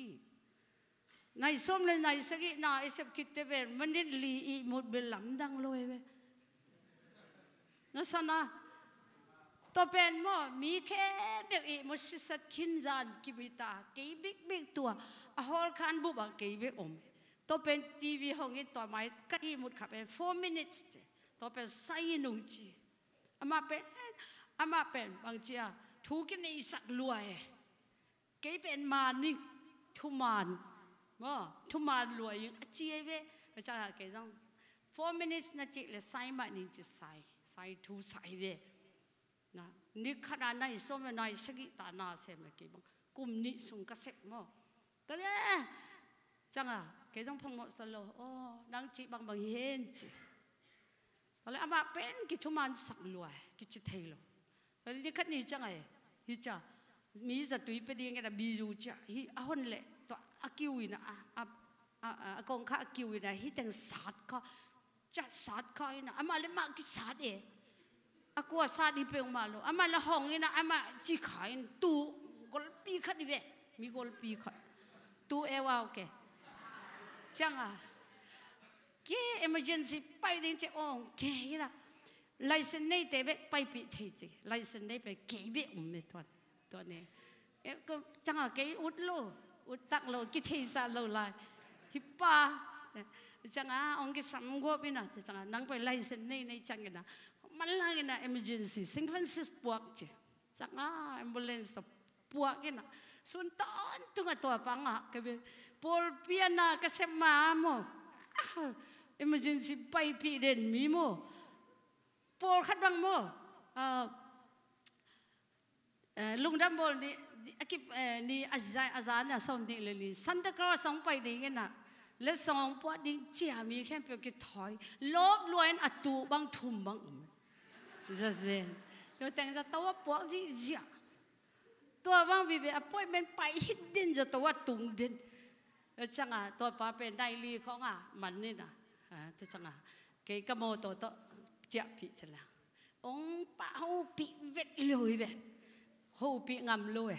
nai som le nai sagi na isep kitte be manit li i mut be lam dang lo be na sana to pen mo, mi khe be i mo si sat kin jan kibita ke big big tua a hol khan bu ba ke be om. To pen tv hong i to mai ka i mut kha be 4 minutes to pen sai nung chi. Ama pen ama pen, bang chia thu cái này sắc luai cái bên mà ni thu màn mà thu màn luai những chia về bây giờ cái trong four minutes na chỉ là sai mà ni chỉ sai sai thu sai về na ni khát ăn này số mà này sẽ ta na xem cái bông cùng ni sung cái sét mà cái này chẳng à cái trong phong mộ salo ô đang chỉ bằng bằng hiền chỉ cái này ama pen cái thu màn sắc luai cái chỉ thấy lo cái này khát ni chẳng à hi cha mi za tui pe ding na bi ru cha hi a hon le to a kiu ina a a a kong kha kiu ina hi teng sat kha cha sat kha ina ama le ma ki sat e a ko sat di pe ma lo ama la hong ina ama chi kha in tu gol pi kha di ve mi gol pi kha tu e wa okay chang a ke emergency pai ding che ong ke ira lai sen nei te be pai pi thei chi lai sen nei pe ke be um me ton to ne e ko chang a ke ut lo ut tak lo ki thei sa lo lai hi pa chang a ong ki sam go bi na chang a nang pe lai sen nei nei chang na man lang na emergency sing francis puak chi chang a ambulance puak na sun ton tunga to pa nga ke be pol piana se mo. Emergency pai pi den mi mo. Paul khát băng mô lung đam bol ni akip eh, ni azai azan na som ding le li. Santa kro song pai ding na. Le song po ding chia mi khem pe ki thoi. Lob loen atu bang thum bang um. za ze to teng za tawa po ji ji to bang bi be appointment pai hit din za tawa tung din. E changa to pa pe dai li khong a man ni na. To changa ke ka mo to to chia bị chala là ông bà hô bị vết lồi về hô bị ngầm lồi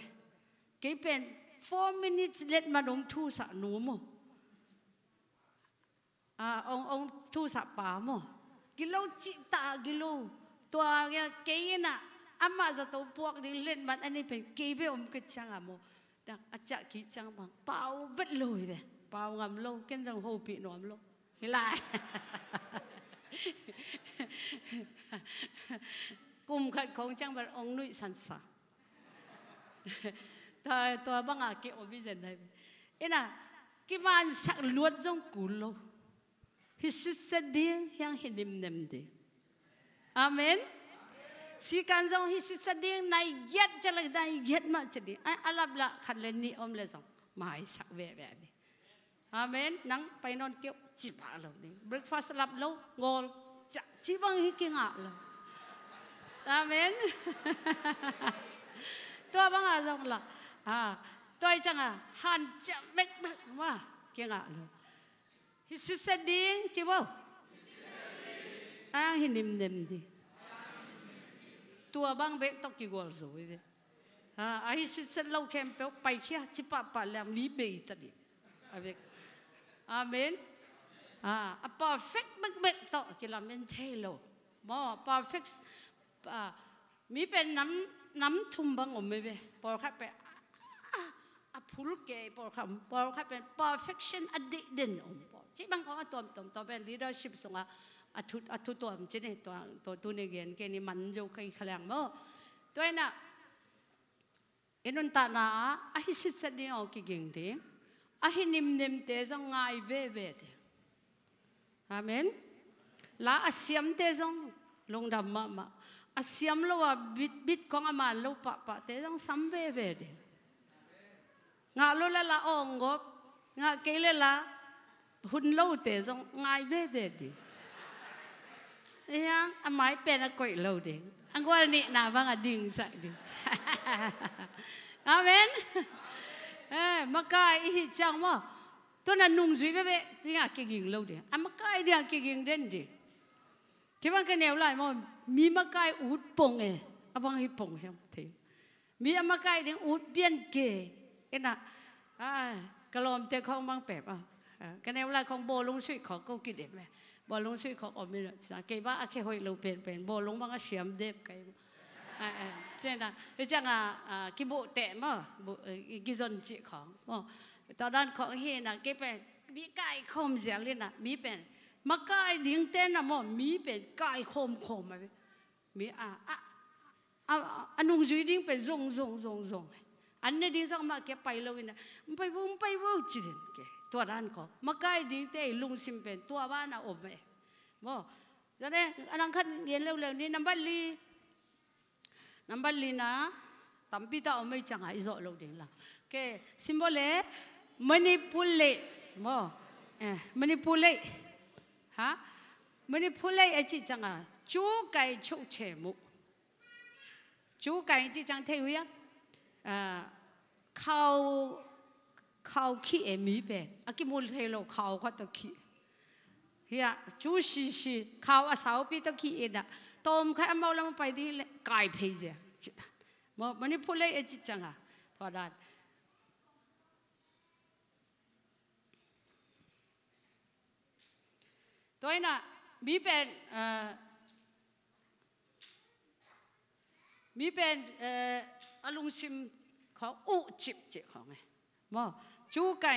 cái bên four minutes lên mà ông thu xạ nú mồ. À ông ông thu xạ bà mồ. Cái lâu chị ta cái lâu tua cái cái nè amma za to puak đi lên mà anh ấy bên cái bên ông cái chăng à mồ. Đang à chả kỹ chăng bằng bao vất lồi về. Bao ngầm lâu cái rằng hô bị nóm lâu cái lại cùng khát không chăng bằng ông nuôi sẵn sàng. thời tôi bằng à cái ông bây giờ này ê nà, cái man sắc luôn trong cù lô. Hi sit sa điên yang hi niệm niệm đi. Amen. Si kan trong hi sit sa điên này yết cho lại này yết mà cho đi. Ai alap la khăn lên ni om lên trong mai sắc về về đi. Amen. Nang pai non kêu chỉ ba lâu đi. Breakfast lap lâu ngol dạ, chỉ bằng hi kinh ngạ à, là amen. Tôi bằng à rằng là à tôi chẳng à hàn chậm bếch bếch mà kia ngạ luôn. hi sư sa điên chỉ bao à hi nim nim đi. Tua bang bếch tóc kỳ gọi rồi vậy à ai sư sa lâu kem béo bay kia chỉ bà bà làm lý bì ta đi. Avec amen. À a perfect bek bek to nên thế lo mà perfect à mi bên nắm nắm thùng băng om mi be Bỏ khat pe a phul ke por kham por kha pen perfection a de den om po chi bang ko tom tom to pen leadership songa a thu a thu tom chi ne to to tu ne gen ke ni man jo kai khalang mo to na enun ta na a hi sit sa ni o ki ging de a hi nim nim te zong ngai ve ve de amen la a siam te zong long dam ma ma a siam lo wa bit bit kong a man lo pa pa te zong sam ve ve de ngã lô là là ông ngô ngã cái là là hun lâu thế giống ngài về về đi. Ya à mai bên là quậy lâu đi. Anh qua nị nào vang à đình sạch đi. Amen. Ê, mà cái ý chẳng mà, tôi là nung duy bé bé tôi nghe kia gừng lâu đi. Anh mà cái đi kia gừng đen đi. Thế mà cái nèo lại mà, mi mà cái út bông ấy à vâng, bông hi bông hem thế. Mi à, mà cái đi út biên kề. Ke ena à cái lom te không mang bẹp à cái này là không bồ lung suy khó câu kỳ đẹp mẹ bồ lung suy khó ôm mình là cái ba cái hồi lâu bền bền bồ lung bằng cái xiêm đẹp cái à à thế là bây giờ à cái bộ tệ mà bộ cái dân chị khó mà tao đang khó hiện là cái bền mi cái không dễ lên là mi bền mà cái điên tên là mà mi bền cái không không mà mi à à à anh nung duy điên bền rong rong rong rong anh này đi sang mà cái bay lâu ina bay vô bay vô, chỉ đến cái tua ran có. Mà cái đi thế lung sim bên tua ba na ôm mẹ mo cho nên anh đang khăn nghiền lâu lâu ni number li number li na tầm pi ta ôm mấy chẳng ai rõ lâu đến là cái symbol ấy manipulate. Mo manipulate. Ha manipulate ấy chỉ chẳng à chú cái chụp chế mục chú cái chỉ chẳng thấy huyết เขาเขาขี้เอมีเป็นอากิมุลเทโลเขาก็ตะขี้เฮียจูชีชีเขาอาสาวปีตะขี้เอ็ดะตอมใครเอาแล้วมาไปดีเลยกายเพยเสียจิตมันมันนี่พูดเลยเอจิตจังอะพอได้ตัวน่ะมีเป็นอ่อมีเป็นเอ่ออลุงซิมเของอุจิบเจของไงมอจูไก่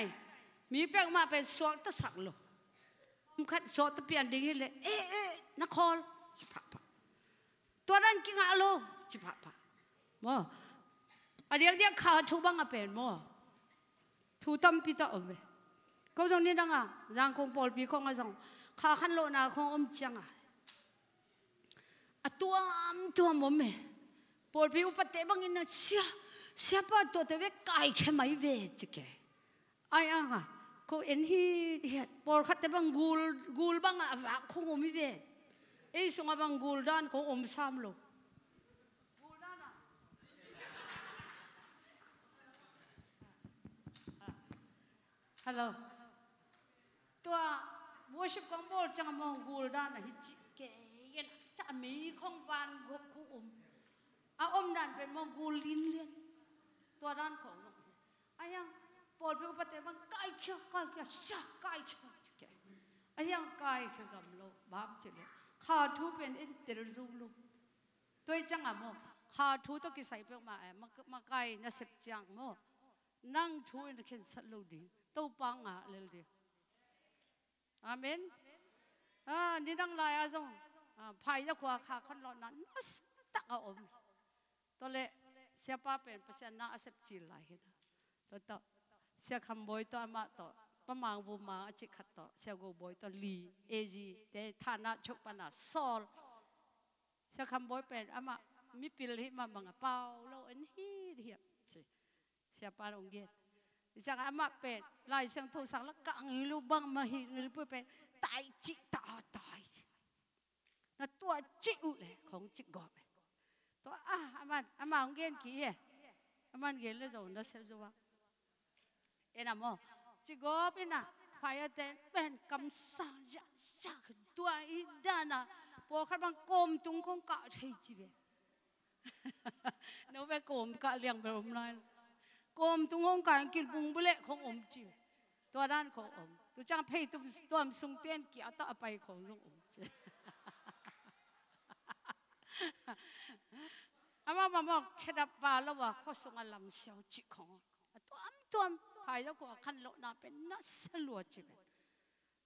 มีแป้งมาเป็นสวกตะสักโลมคัดสวกตะเปียนดิ่งเลยเอ๊ะเอ๊ะนครจิพะพะตัวนั้นกิงอาโลจิพะพะมออะเดียกเดียกขาทูบังอเป็นมอทูตัมปิตาอมเวก็จงนี่ดังอะจางคงปอลปีคงอะจงขาขันโลนาคงอมจังอะอตัวอมตัวมอมเม por pi upa te bang ina sia siapa to te ve kai ke mai ve chike ai anga ko en hi hi por khat te bang gul gul bang a va khong om ve ei sunga bang gul dan ko om sam lo hello tua worship kong bol chang mong gul dan hi chike yen cha mi khong van gop khong om อาอมนั่นเป็นมองกูลินเลียนตัวด้านของลงอายังปอดเป็นปฏิบัติกายเขียวกายเขียวชากายเขียวแกอายังกายเขียวกับโลบาปเจเลยข้าทูเป็นอินเตอร์ซูลูตัวจังอะโมข้าทูต้องกิใส่เปมาเอมามาไกน่าเสพจังโมนั่งทูอินเคนสัตลูดีตัวปังอะเลยดีอาเมนอ่านี่นั่งลายอาจงอ่าพายจะกว่าข้าคนรอาอม ตัวเละเสียป้าเป็นเพราะเสนนาอาเซปจีลายนะตัวต่อเสียคำบอยตอวมาต่อประมาณวูมาอจิขัดต่อเสียกูบอยตัวลีเอจีแต่ฐานะชกปนาซอลเสียคำบอยเป็นอามามีปิลิมาบังเปาเราอันฮีเดียบเสียป้าองเย็นจากอามาเป็นลายเสียงโทรศัพท์แล้วกังลูบังมาหินลูกเป็นตายจิตาตายน่ะตัวจิอุเลยของจิกอบ to ah aman ama ngen ki he aman gen le zo na se zo wa ena mo chi go pina phaya ten pen kam sa ja sa tua i dana po khat bang kom tung kong ka thei chi be no be kom ka liang be om lai kom tung kong ka kil bung bule khong om chi tua dan khong om tu chang phei tum tuam sung ten ki ata apai khong jong om chi อามามาบอกแคดับปลาแล้วว่าเขาส่งอารมณ์เสียวจิของตัวอันตัวภายแล้วก็ขันโลนาเป็นนัสลัวจิเ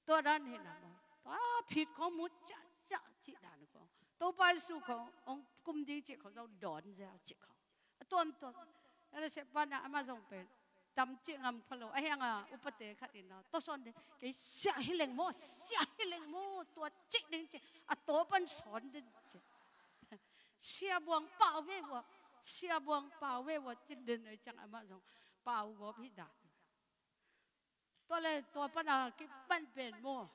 ตัวด้านเห็นนะบอกตัวผิดของมุดจะจะจิด้านของตัวไปสู่ขององกุมดีจิของเราดอนจวจิของตัวอันตัวแล้วเสพนะอามาส่งเป็นจำจิงามพะโลไอ้ยังอะอุปเตขัดอินเราตัวส่วนเด็กเสียให้เลงโมเสียให้เลงโมตัวจิหนึ่งจิอะตัวปันสอนเด็ก xia buông bảo vệ vợ xia buông bảo vệ vợ chân đền ở chẳng mà giống bảo gõ bị đá tôi lên tôi bắt đầu cái bận bền mò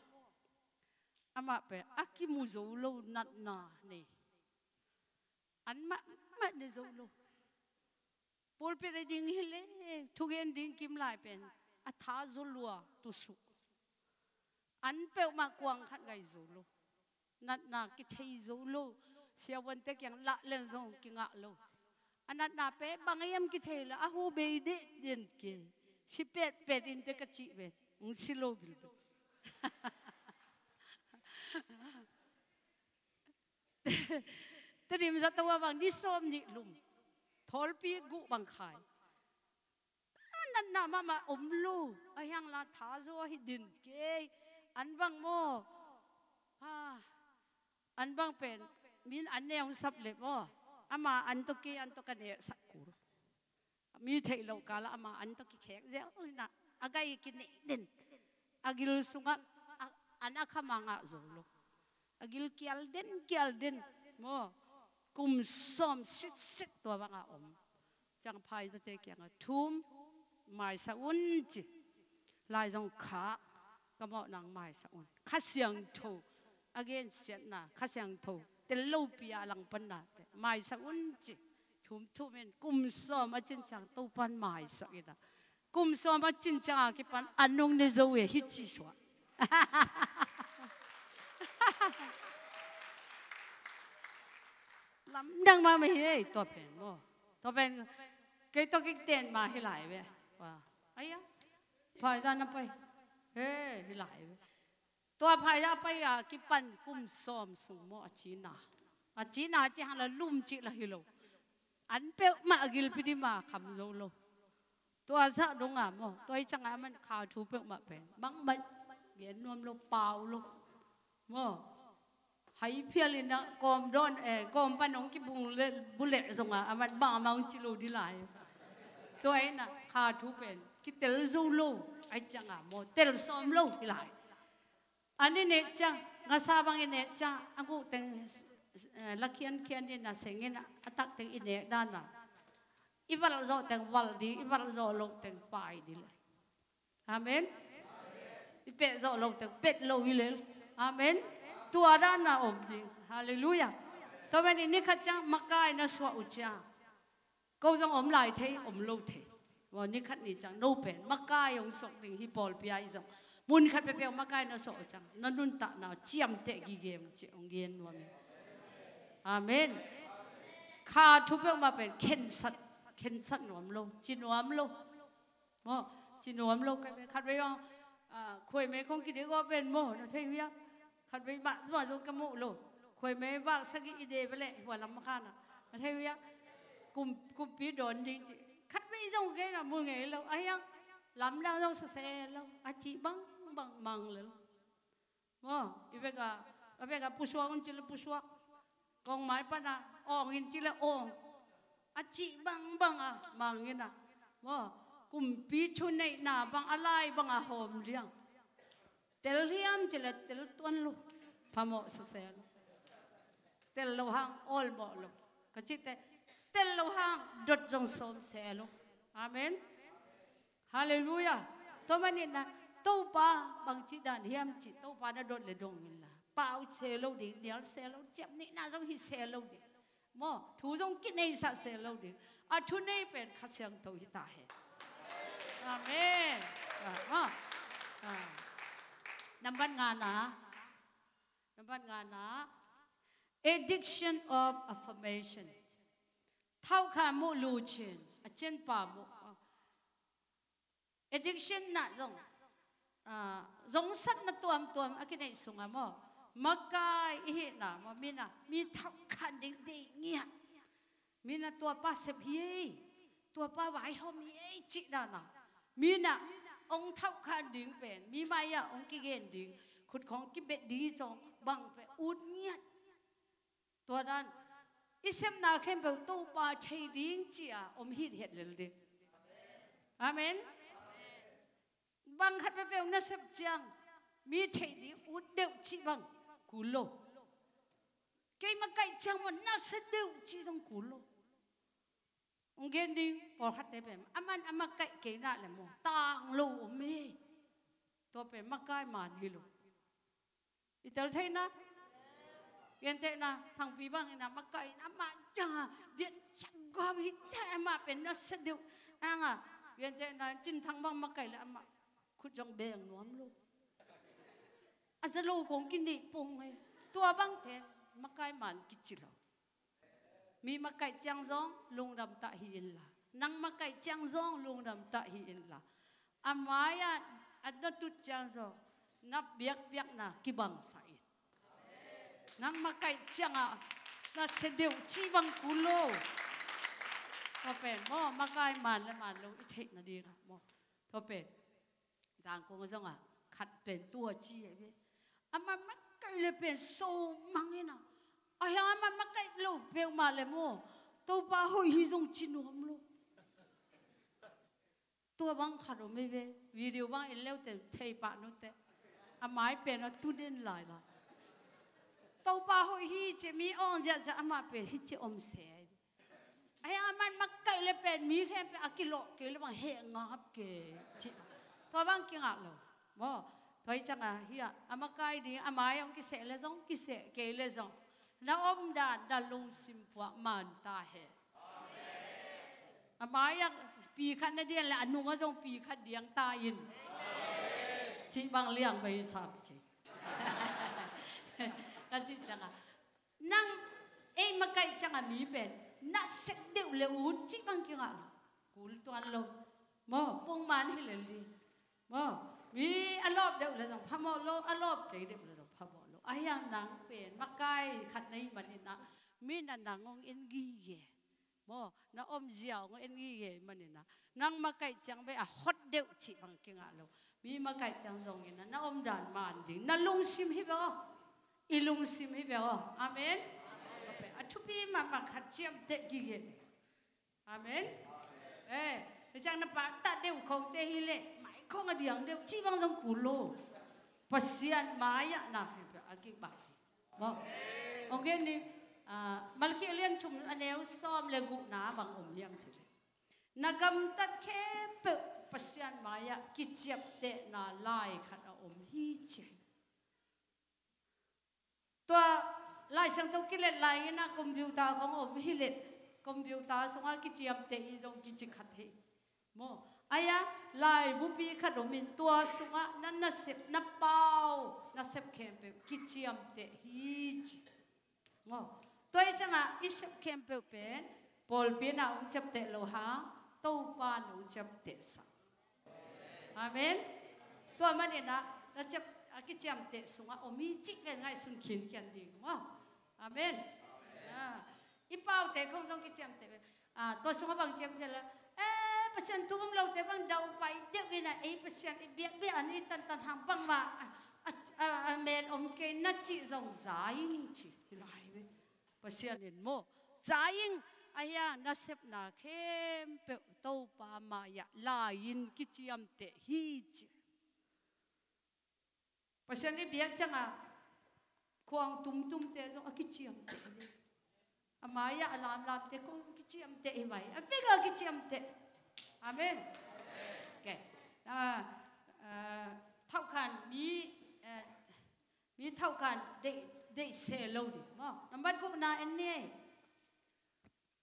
à cái akimu zo lâu nat nà này ăn mặn mặn để dấu lô. Bol pe đây ding lên, thu gen ding kim lại pen À tha zo lua tu su Anh bèo ma quăng khăn gai zo lâu. nát nà cái chay zo lâu siya wan te kyang la len zo ki nga lo anat na pe bangayam ki thei la a hu be de din ke si pet pet in te ka chi be un si lo bil te dim za tawa bang ni som ni lum thol pi gu bang khai nan na mama om lu. A yang la tha zo hi din ke an bang vâng mo ha à. an bang vâng pen min an ne ong sap le bo ama an to ki an to ka ne sak kur. Mi thei lo kala ama an to ki khek zel na agai ki ne den. Agil sunga an akhama nga zo lo. Agil kial den kial den. Mo, kum som, sit sit to banga om. Chang phai da te kyang thum, mai sa un chi. Lai jong kha, ka mo nang mai sa un. Kha siang tho. Again set na, kha siang tho te lo pia lang pan na te mai sa un chi thum thu men kum so a chin chang to pan mai sa ida kum som a chin chang ki pan anung ne zo we hi chi so lắm đang mà mày ấy tổ bền mò tổ bền cái tổ cái tiền mà hi lại về wow ấy á phải ra nó phải ê hi lại về tổ phải ra phải à pan cung xóm sung mò chỉ na à chi na chỉ là lum chỉ là hi lo anh béo mà gil pidi mà khăm dâu lo tổ sa đúng à mò tổ ấy chẳng ai mình thu béo mà bền băng bệnh biến nuông lo pau lo mò hay phiền na com don eh com pa nong ki bung le bullet zonga amat ba maung chi lo di lai to na kha thu pen ki tel zo lo ai changa mo tel som lo lai bang ne cha aku teng eh, lakian kian ni na sengen atak teng ine dan na. Ibal zo teng wal di ibal zo lo teng pai di lai. Amen? Ipe zo lo teng pet lo wile. amen? Tua ra na om di. hallelujah. To ben ni kha cha makai na swa u cha. Ko jong om lai thei om lo thei wa ni khat ni chang no pen. Makai ong sok ding, hi pol pia i bun khát khat pe mà cái nó sợ chẳng nó nôn tạ nào chiam tệ gì game chị ông yên luôn mi amen. Kha thu pe mà pen khen sắt khen sắt nuông lâu chi nuông lâu mo chi nuông lâu cái pe khat ve yong. À, Khoi me khong ki de go pen mo no thei khát với bạn mà dùng cái mũ lâu khỏe mấy bạn sang cái idea với lại hòa lắm khan à nó thấy vậy cùng cùng biết đón đi chị. Khát với dùng cái là mua nghề lâu ấy á? Lắm đau đâu sẽ lâu à chị băng bang mang lâu mà bây giờ bây giờ chile con kong mai pusua con pa na ong in chile ong a chi băng băng a mang ina, à kum pi chu nei na băng alai băng a hom liang. Tel hiam chile tel tuan lu. Pamo sa lu, tel lo hang all bo lo kachite tel lo hang dot jong som lu, amen. Hallelujah. To manin na to pa bằng chị đàn hiam chị to pa na dot le dong min xe lâu đi, di xe lâu chậm nị na jong hi lâu đi mò thú giống kit này sa xe lâu đi à thú này bên khát khasyang tàu hi ta he amen. Ah năm Number nga na, ban nga na, addiction of affirmation. Thao khả mô lưu chen, à chen pa mô Addiction na giống zong sat na tuam tuam akine sunga mo makai ihi na mo mina mi khăn khan ding de ngia mina tua pa se bie tua pa vải ho mi chị chi na na mina ông thak khăn ding pen mi mai ya ông ki gen ding khut khong ki bet di zong bang pe ut ngia tua dan xem na khem pe tu pa thei ding chi à? Ông hi hết lel de amen, amen băng khát bé bé nó sắp chăng mi thấy đi u đều chỉ băng cú lô. Cái mà cái chăng mà nó sẽ đều chỉ trong cú lô. Ông ghen đi, bỏ khát bé bé âm ăn âm cái cái nào là mồ tang lô mi. Tôi bé mắc cái mà đi lô. Ít thấy na yên thế na thằng phí băng na mắc cậy na mà chả điện chẳng có bị thế mà bên nó sẽ đều anh à yên thế na chân thằng băng mắc cậy là mà ma cha điện chẳng có bị thế mà bên nó sẽ được anh à yen te na chin thang bang ma kai la ma khut jong beng nuam lo a za lo kong kin ni pong ai tua bang te ma kai man kichilo มีมาไก่จังซองลุงดำตะหินละนังมาไก่จังซองลุงดำตะหินละอามายาอันนั้นตุจังซองนับเบียกเบียกนะกิบังใส่นังมาไก่จังอ่ะน่าเสด็จชีบังกุโลก็เป็นมอมาไก่มันและมันลงอีเทนะดีนะมอก็เป็น ทางโกงก้องอะขัดเปลี่种啊，较变多子诶咩？啊妈妈改了变瘦ามั！น呀，啊妈妈改了เ嘛了么？都把好一ย金龙么咯？ตัวบางขนมไม่เว้วิดีโอบางเอเลวแต่เทปะนุเต่อาไม้เป็นอะตุเด่นลายละตัวป้าหอยฮีจะมีองอจะจะอามาเป็นฮิจะอมเสียไอ้อามันมาไกลเลยเป็นมีแค่เป็นอกิโลเกลือบางเหงาบเกจ thôi băng kia ngạc lo mo thôi chăng à hi ama kai đi ama ông ki se lê zong kia sẽ ke lê zong na om dan da lung sim phua man ta he amaya pi khát na điên là anh nga jong pi khát diang ta in chỉ bằng liang bai sa ke ka chi changa à. nang e makai à mi ben na sek deu le u chỉ bang ki nga kul toàn lo mo pung man hi บ่มีอารมณ์เดี๋ยวเราต้องพมโลอารมณ์เดี๋ยวเราต้องพมโลไอ้ยังนังเป็นมาไกลขัดในมันนี่นะมีนันหนังงเอ็นกี้เย่บ่น้าอมเจียวงเอ็นกี้เย่มันนี่นะนังมาไกลจังไปอะฮอดเดี๋ยวฉีบังกิงอะเรามีมาไกลจังตรงนี้นะน้าอมด่านมันดิน้าลุงซิมให้บ่อีลุงซิมให้บ่อาเมนอะทุบีมาบังขัดเจียมเตะกี้เย่อาเมนเอ้ยจังน้าตัดเดี๋ยวคงเจฮิเล่ na agi ba mo okay ni malki lian chum aneu som le gu na bang om liam thi nagam tat khe pe pasian maya ki chiap te na lai khát ở om hi che to lai sang tàu kia lại lai na computer không om hi lệ. Computer songa cái chiap tệ i dong ki chép thế, he mo aya, lai bu pi khat o min tua sunga nan na sep na pau na sep kempe kichiam te hi chi ngo. Toi changa i sep kempe pen pol pi na ung chap te lo ha to pa no chap te sa. Amen. To man ena, na chap kichiam te sunga o mi chi ven ngai sun khin kyan ding ngo. Amen. Ah. I pau te không trong kichiam te à ah, tôi xuống bằng chiếm chân là pasien tu mong lau te bang dau pai deu ina e pasien i biak bi an i tan tan hang bang ma a men om ke na chi zong zaing chi lai be pasien in mo zaing aya na sep na khem pe to pa ma ya la yin ki chiam te hi chi pasien i biak changa khuang tum tum te zong a ki chi am te amaya alam lam te ko ki chi am te e mai a fega ki chi am te Amen. Okay. À, à, thao khan mi mi thao khan để để xe lâu đi. Number group na anh nè.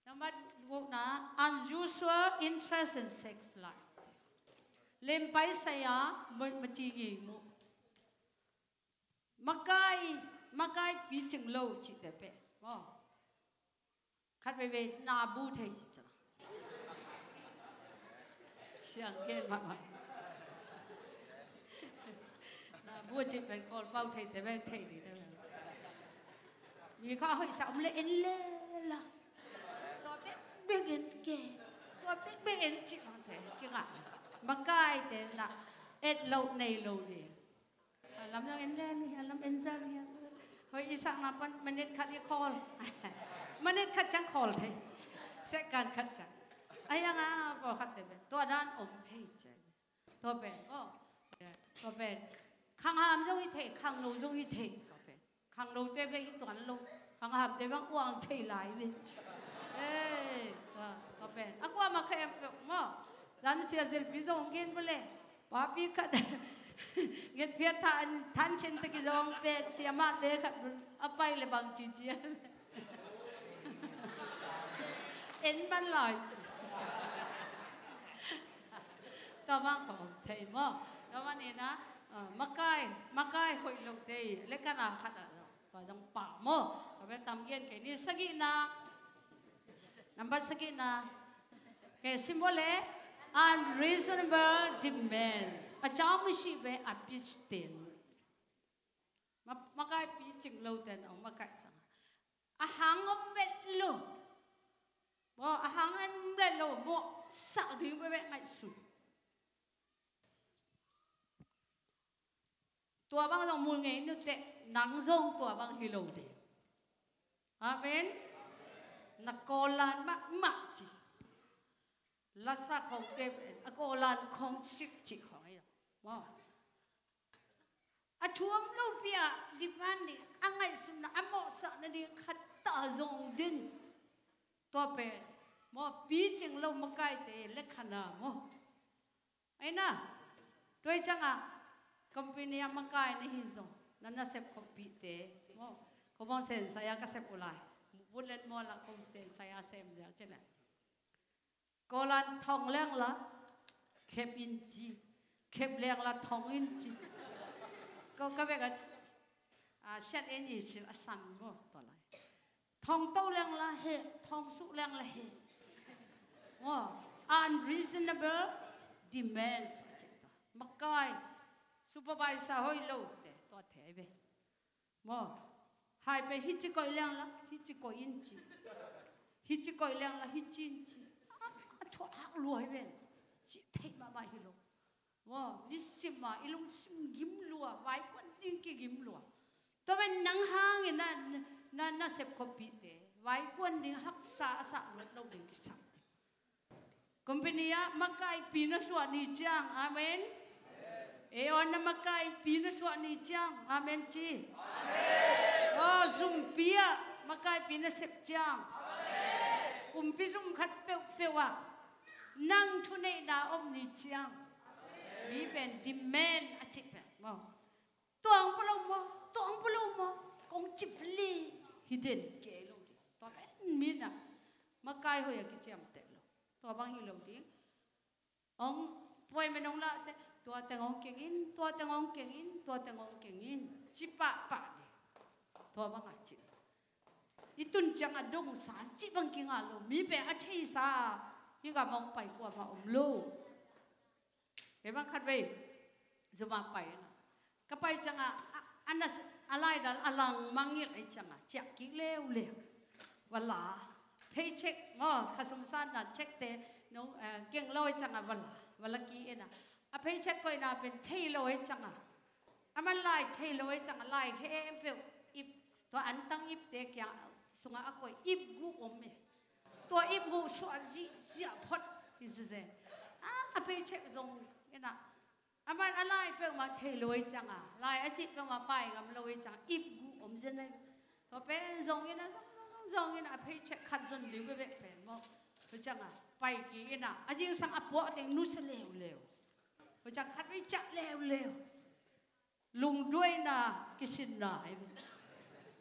Number group na unusual interest in sex life. Lem pai saya mati gi mo. Makai makai pi chừng lâu chỉ pe mo Khát về về na bu thầy siang ken mà, ma na bua chi pen còn bao thei te ben thei thì đâu mi kha hoi sa om le en le la. Biết be be gen ke biết be be en chi ma te ki ga. Ma kai e na et lâu này lâu đi alam yang enden ni alam enza ni hoi isak napan menit kat dia call. Menit kat chẳng call thei sẽ kan kat chang ayang a po khat te to dan om thei che to ben oh to ben khang ham jong i thei khang lo jong i thei to ben khang lo te be i tuan lo. Khang ham te bang uang thei lai be. Ê to ben akwa ma khem mo. Dan sia zel pi jong gen bole. Pa pi kat get pia tan tan chen te ki jong pe, sia ma te khat apai le bang chi chi en ban lai ta mang ko thầy mo ta man ni na makai makai hoi lok lấy cái nào khat đó ta jong pa mo ta be tam gen ke ni sagi na number sagi na ke simbole unreasonable demands. A cham shi be a pitch mắc ma makai pi ching lo ten mắc makai sang a hang om bet lo À, hàng ahangan lên lo mo sợ ding be be ngai sụt, tua băng dong mun ngày nước te nắng rông tua bang hi lo de amen. Nakolan ma ma chi la sa khong te akolan à, không sik chi khong ai mo à, a bia đi pia đi, pan di angai là na amo sợ na di khát ta dòng ding ะจีลักษณะของเต็มอโกลานของสิกจีของไอ้ว้าอาทวมลูเปียดิมันดิอังไงสุนัอโมสันดิขัดตาจงดินตัวเป็นมอปีจิงเรามาไกลเตเล็กขนาดมอไอ้น่ะด้วยจังอ่ะ company yang makai ni hizo nana sep kopi te mo ko bang sen saya ka sep ulai bulan mo la kom sen saya sem ja chela kolan thong leng la khep in chi khep leng la thong in chi ko ka be ga a shat en ni sil asan mo to lai thong to leng la he thong su lang la he mo unreasonable demands, makai, supervisor hoi lo te to the be. Mo hai pe hi chi koi lang la hi chi koi in chi hi chi koi lang la hi chin chi a ah, cho hak luai be. Chi thei ma ma hi lo. Mo ni sim ma, ilung sim gim lua, vai kon ding ki gim lua. To ben nang hang e na na na sep ko te vai quân ding hắc sa sa lo lo ding ki sa company ya makai pinaswa ni chang amen E o na makai pina swa ni chang. Amen chi. Amen. Oh zum pia makai pina sep chang. Amen. Um pi zum khat pe pe wa. Nang thu nei da om ni chang. Mi ben demand à, a chi pe. Mo. Tuang pa lo mo, tuang pa lo mo. Kong chip li hidden ke lo di. To ben mi na. Makai ho ya ki cham te lo. To bang hi lo di. Ong poi menong la te tua tengong kengin in tengong kengin tua tengong kengin cipa pa tua bang aci itun jang đông san ci bang kinh lo mi bé a thei sa hi ga mong pai kwa ma om lo e bang khat ve zuma pai na ka pai changa anas alai dal alang mangil ai changa chak ki leu leu và là thấy check ngó khá sung san là check tế nó à, kiêng lôi chẳng à và là và là kỹ na à thấy check coi nào, bên thay lôi chẳng à à mà lại thay lôi chẳng à lại khi em biểu ip to ăn tăng ip tế kia sung à coi ip gu ôm mẹ. To ip gu xóa dị gì à phật như thế à à thấy check dùng cái nào à mà à, lại biểu mà thay lôi chẳng à lại à chị biểu mà bài ngầm lôi chẳng ip gu ôm dân này to bên dùng như nào zong in a pay check khat zon liu ve pen mo với chẳng à bay kí in à a jing sang apo thì nu sẽ lều lều với chẳng khát với chặt lều lều lùng đuôi na cái xin na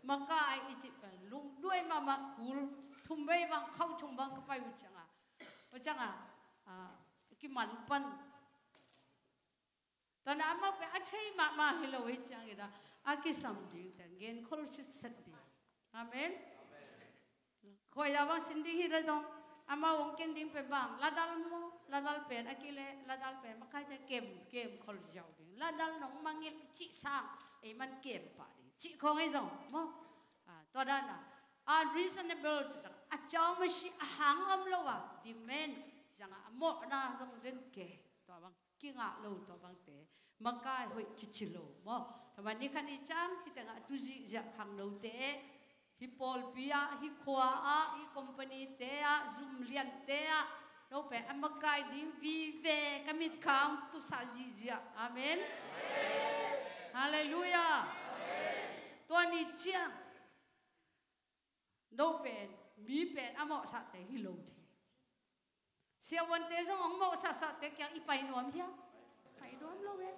mà cái ít chỉ pen lùng đuôi mà mà cool thùng bay bằng khâu thùng bằng cái bay với chẳng à. Với chẳng à, à cái mặn pan ta đã mà cái ăn thấy mà mà, hello với chẳng cái đó. Ăn cái sầm tiếng tiếng gen khôi sẽ sạch đi. Amen khoi ra bằng xin đi hi ra dong ama wong ken ding pe bang ladal mo la dal pen akile ladal pen makai ja kem kem khol jau ding ladal nong mangil chi sang e man kem pa ding chi khong ai rồi, mo à to da na unreasonable cha a chaw ma shi a hang am lo wa demand jang a mo na zong den ke to bang ki nga lo to bang te makai hoi kichilo mo tama đi kan i chang hi tu tuji ja khang lo te hi pol pia, hi khoa a, hi company te a, zoom lian te a. No pe amakai dim vi ve kamit kam tu sa ji ji amen. Hallelujah. To ni chiang no pe mi pe amo sa te hi lo te sia wan te zong ong mo sa sa te kyang ipai nuam hiya pai nuam lo ve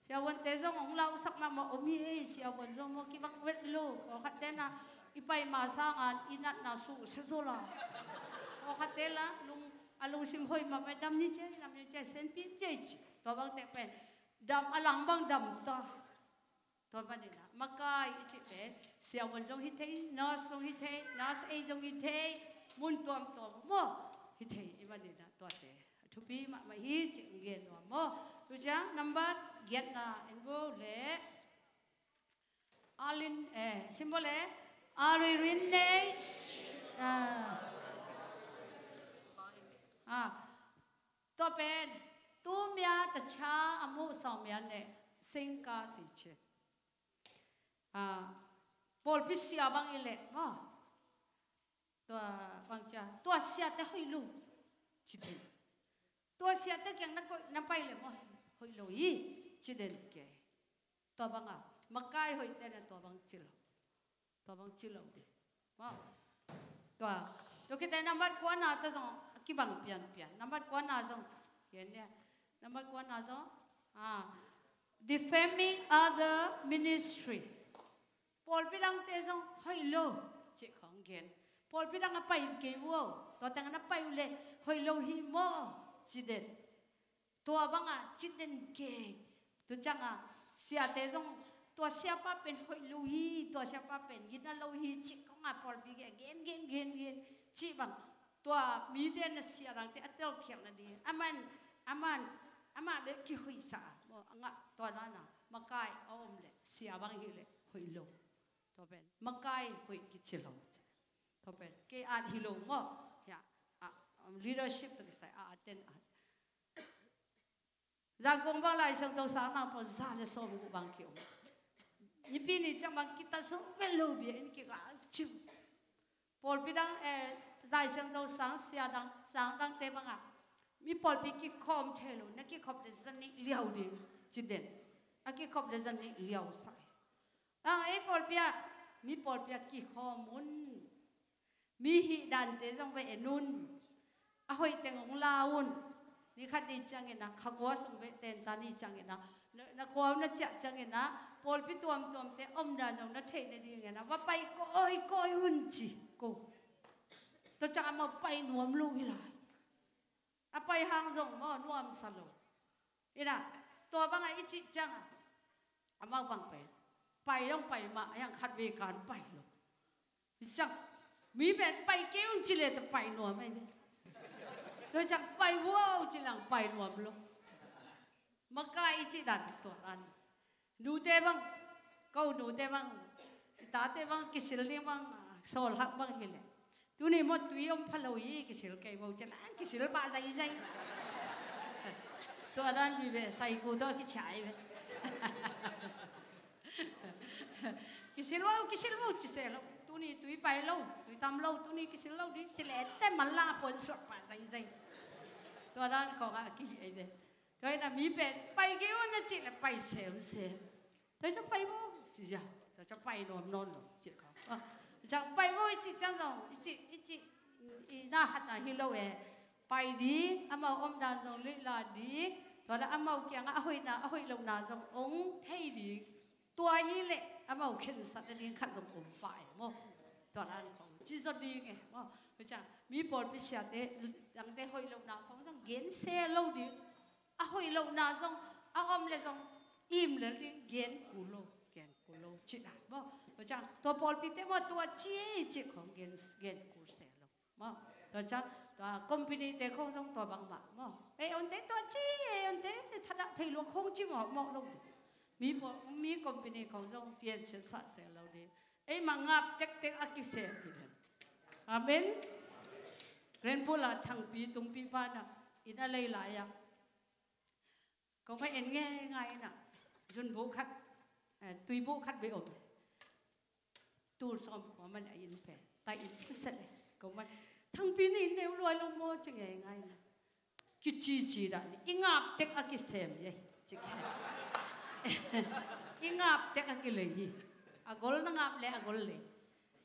sia wan te zong ong lau sak na mo omi e sia wan zong mo ki bang wet lo ko khat te na ipay masangan inat na su se o katela la lung, alung sim hoi ma mai dam ni che, dam ni che sen pi che chi. To bang te pen dam alang bang dam ta. To ba ni na makai chi pe sia wan jong hi te nas jong hi nas e jong hi te mun tuam to mo hi thei i mani na to te. Thu pi ma ma hi chi nge no mo. Tu cha number, get na en bo le. Alin eh symbol eh originates à. à. To pen tu mia ta cha amu som mia ne sinh ka si che à. Pol pi sia bang ile ma to bang cha to sia te hoi lu chi te to sia te kyang na ko na pai le mo hoi lu yi chi den ke to bang a cái hoi te là to bang chi lo to bang chi lo de wow to to ke te number kwa na ta zong ki bang pian pian number kwa na zong yen năm number quan nào zong à, defaming other ministry. Paul bị bilang te zong hoi lo chỉ không gen Paul bilang apa im ke tòa to tang na pai le hoi hi mo chi den to bang à, chỉ den ke to chang à, sia te zong ตัวสองกี่บางเปลี่ยนเปลี่ยนนับบัดกวนอ่ะสองเห็นเนี่ยนับบัดกวนอ่ะสองอ่า defaming other ministry ปอลไปดังเตะสองหอยลูจิของเกน Paul pidang apai ke wo to tang na pai ule hoi lo hi mo siden to banga chiden ke to changa sia te jong to sia pa pen hoi lo hi to sia pa pen gina lo hi chi ko nga Paul bi ge gen gen gen gen chi bang to mi de na sia rang te atel khyang na di aman aman ama be ki hoi sa mo anga to na na makai om le sia bang hi le hoi lo to ben makai hoi ki chi lo to pen ke at hilo mo ya leadership to sai a ten at za gong ba lai sang to sa na po za le so bu bang kyo ni Pi ni chang bang kita so ve lo bi en ki ga chu pol pi dang e zai sang to sang sia dang sang dang te bang a mi pol pi ki khom the lo na ki khop de zan ni liao di chi den a ki khop de zan ni liao sai a e pol pi a mi pol pi a ki khom mun mi hi dan te jong ve enun a hoi te ngong laun ni khat ni changena khakwa sung ve ten ta ni changena na ko na cha changena pol pi tuam tuam te om dan jong na the ne di ngena wa pai ko oi ko hun chi ko to cha ma pai nuam lu hi lai a pai hang jong mo nuam sa lo ina to bang ai chi chang a ma bang pe pai yong pai ma yang khat ve kan pai lo chang มีเป็นไปเกี้ยวจิเลแต่ไปหนัวไม่เป็นโด nu te bang vâng. câu nu te bang vâng. ta te bang cái sil đi bang sol hắc bang hile tu này mất tuy ông phải lâu ý, cái sil cái bầu chân anh cái sil ba dây dây. Tôi đang bị về say cô đó cái chạy về cái sil lâu, cái sil lâu chỉ sil lâu. Tu này tuy bay lâu tuy tam lâu tu này cái sil lâu đi, chỉ lẽ tem mà la phun sọt ba dây dây. Tôi đang có cái gì tôi là mi bẹt bay cái ôn nó chị là bay xem xem tôi cho bay vô chị giờ tôi cho bay nó non rồi chị không chẳng bay vô chị chẳng rồi chị chị na hạt na hi lâu ấy bay đi âm ama ôm đàn rồi lê là đi tôi là ama kia ngã hơi na hơi lâu na rồi ông thay đi tua hi lệ âm ama khen sát đến khát rồi ông phải mò tôi là không chỉ do đi nghe mò chẳng mi bỏ bị sẹt đấy đằng đây hơi lâu na không rằng gến xe lâu đi a hoi lo na zong a om le zong im le ding gen ku lo gen ku lo chi na bo bo chang to pol pi te mo to chi chi khong gen gen ku se lo mo to chang to company te khong zong to bang ma mo e on te to chi e on te tha da thai lo khong chi mo mo lo mi bo mi company khong zong tien se sa se lo de e ma ngap tek tek a ki se amen. Ren là thang pi tung pi pa na ina lei la à có phải em nghe ngay nè? Dân bố khát à, tùy bố khát bị ổn tu xong của mình ấy yên phải tại yên sức sạch có mình thằng pin này nếu loài lông mô chứ nghe ngay nè. Cái chi chi đã đi ngap tek a cái xem vậy chứ cái ngap tek a cái lời gì? À gol nó ngap lẽ à gol lệ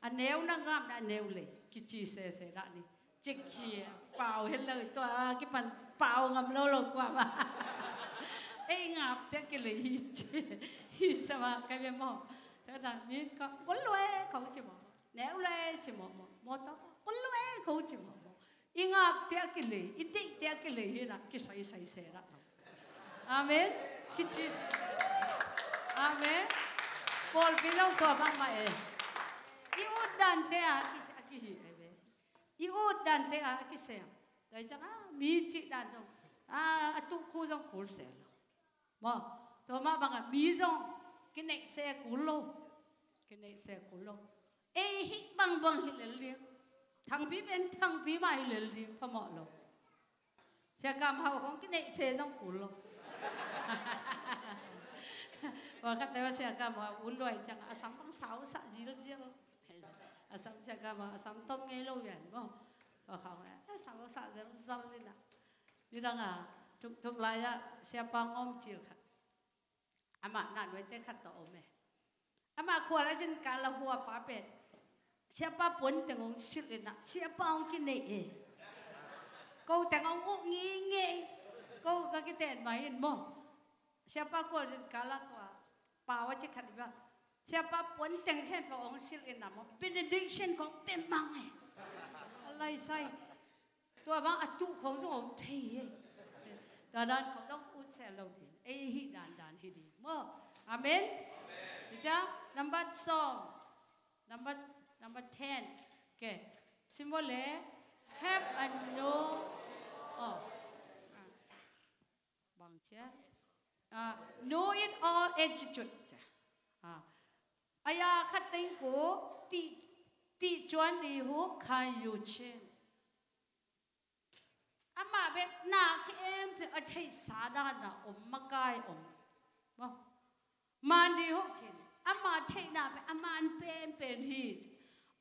à nếu nó ngap đã nếu lệ cái chi xe xe đã đi chứ chi bảo hết lời tôi cái phần bảo ngầm lâu lâu qua mà ấy ngap tek cái lấy chi hi sama cái bên mò thế là miếng có gol loe không chỉ mò nếu le chỉ mò mò mò to gol loe không chỉ mò inga te akile ite te akile hina ki sai sai sera amen. Ki chi amen. Pol bilau to ba ma e i udan te a ki ki hi ebe i udan te a ki se dai cha a mi chi dan to a atu khu jong kul se mo to ma ba ga mi jong ki nei se cái này xe se kulo ê hít bang bang hi le le thằng bí bên, thằng bí mày lên đi phải mọi lo xe cầm hậu không, cái này xe trong cũ lo và các tay sẽ cầm hậu uốn đuổi chẳng à sắm bằng sáu sạ gì đó riêng à sắm sẽ cầm à sắm tôm ngay lâu vậy không? Và không à băng sạ gì đó sao lên nào đi đang à chúng chụp lại á sẽ bằng ôm chiều khát à mà nạn với tên khát tổ mẹ. À mà khua lại trên cả là hùa phá bệt siapa pun tengok sir nak siapa orang kini eh kau tengok oh nginge kau kaki ten main mo siapa kau jen kala tua pawa cek kat ba siapa pun tengok hem orang sir nak mo benediction kau pemang eh alai sai tua bang atu kau tu orang thei eh không kau tu sẽ lâu đi eh hi đàn đàn hi đi mơ amen được chưa number song number Number 10. Okay. Symbol have a no. Oh. À. Bằng chưa? À, know it all attitude. À. ai à khát tính cố ti ti chuẩn đi hú khai yêu chen. Ama bet na ki em pe a thei sa da na om makai om. Mo. Man đi hú chen. Ama thei na pe aman pen pen hi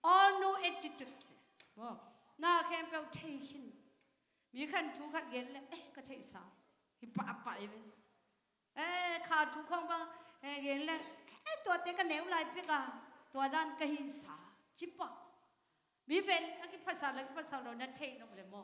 all no attitude bo na khem pe thei hin mi khan thu khat gen le eh ka thei sa hi pa pa e be eh kha thu khong ba eh gen le eh to te ka neu lai pe ka to dan ka hi sa chi pa mi ben a ki phasa la ki phasa lo na thei no le mo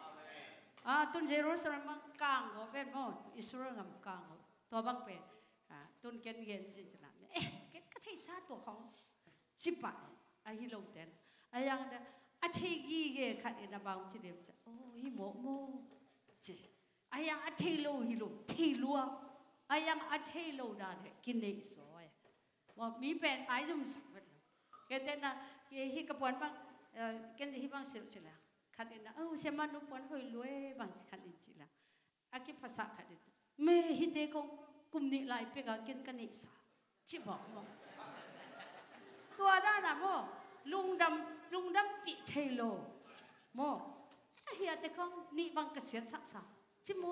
à tuần Jerusalem mang càng có bên mò Israel ngầm càng có to băng bên à tuần kiến kiến gì chả làm. Cái cái thấy sao tổ không? Chỉ phải à? à hi lâu tên. À yang đó à thấy gì cái khát ina bao chỉ đẹp chứ ô, hi mộ mộ chứ à yang à thấy lâu hi lâu thấy lúa à yang à thấy lâu đã thế. Kinh này rồi mà mi bèn ai dùng cái tên là cái hi ờ, cái bọn băng cái hi băng sẹo chả ขันเอนะเออเสมานุปนหอยรวยบางขันเองจิละอากิภาษาขันเดงเมื่อฮิตเองกุมนี่ไล่ไปก็กินกันนี่สาชิบอกมองตัวด้านน่ะโมลุงดำลุงดำปิเทโลโมเฮียแต่ของนี่บางกระเสียนสักสาจิโม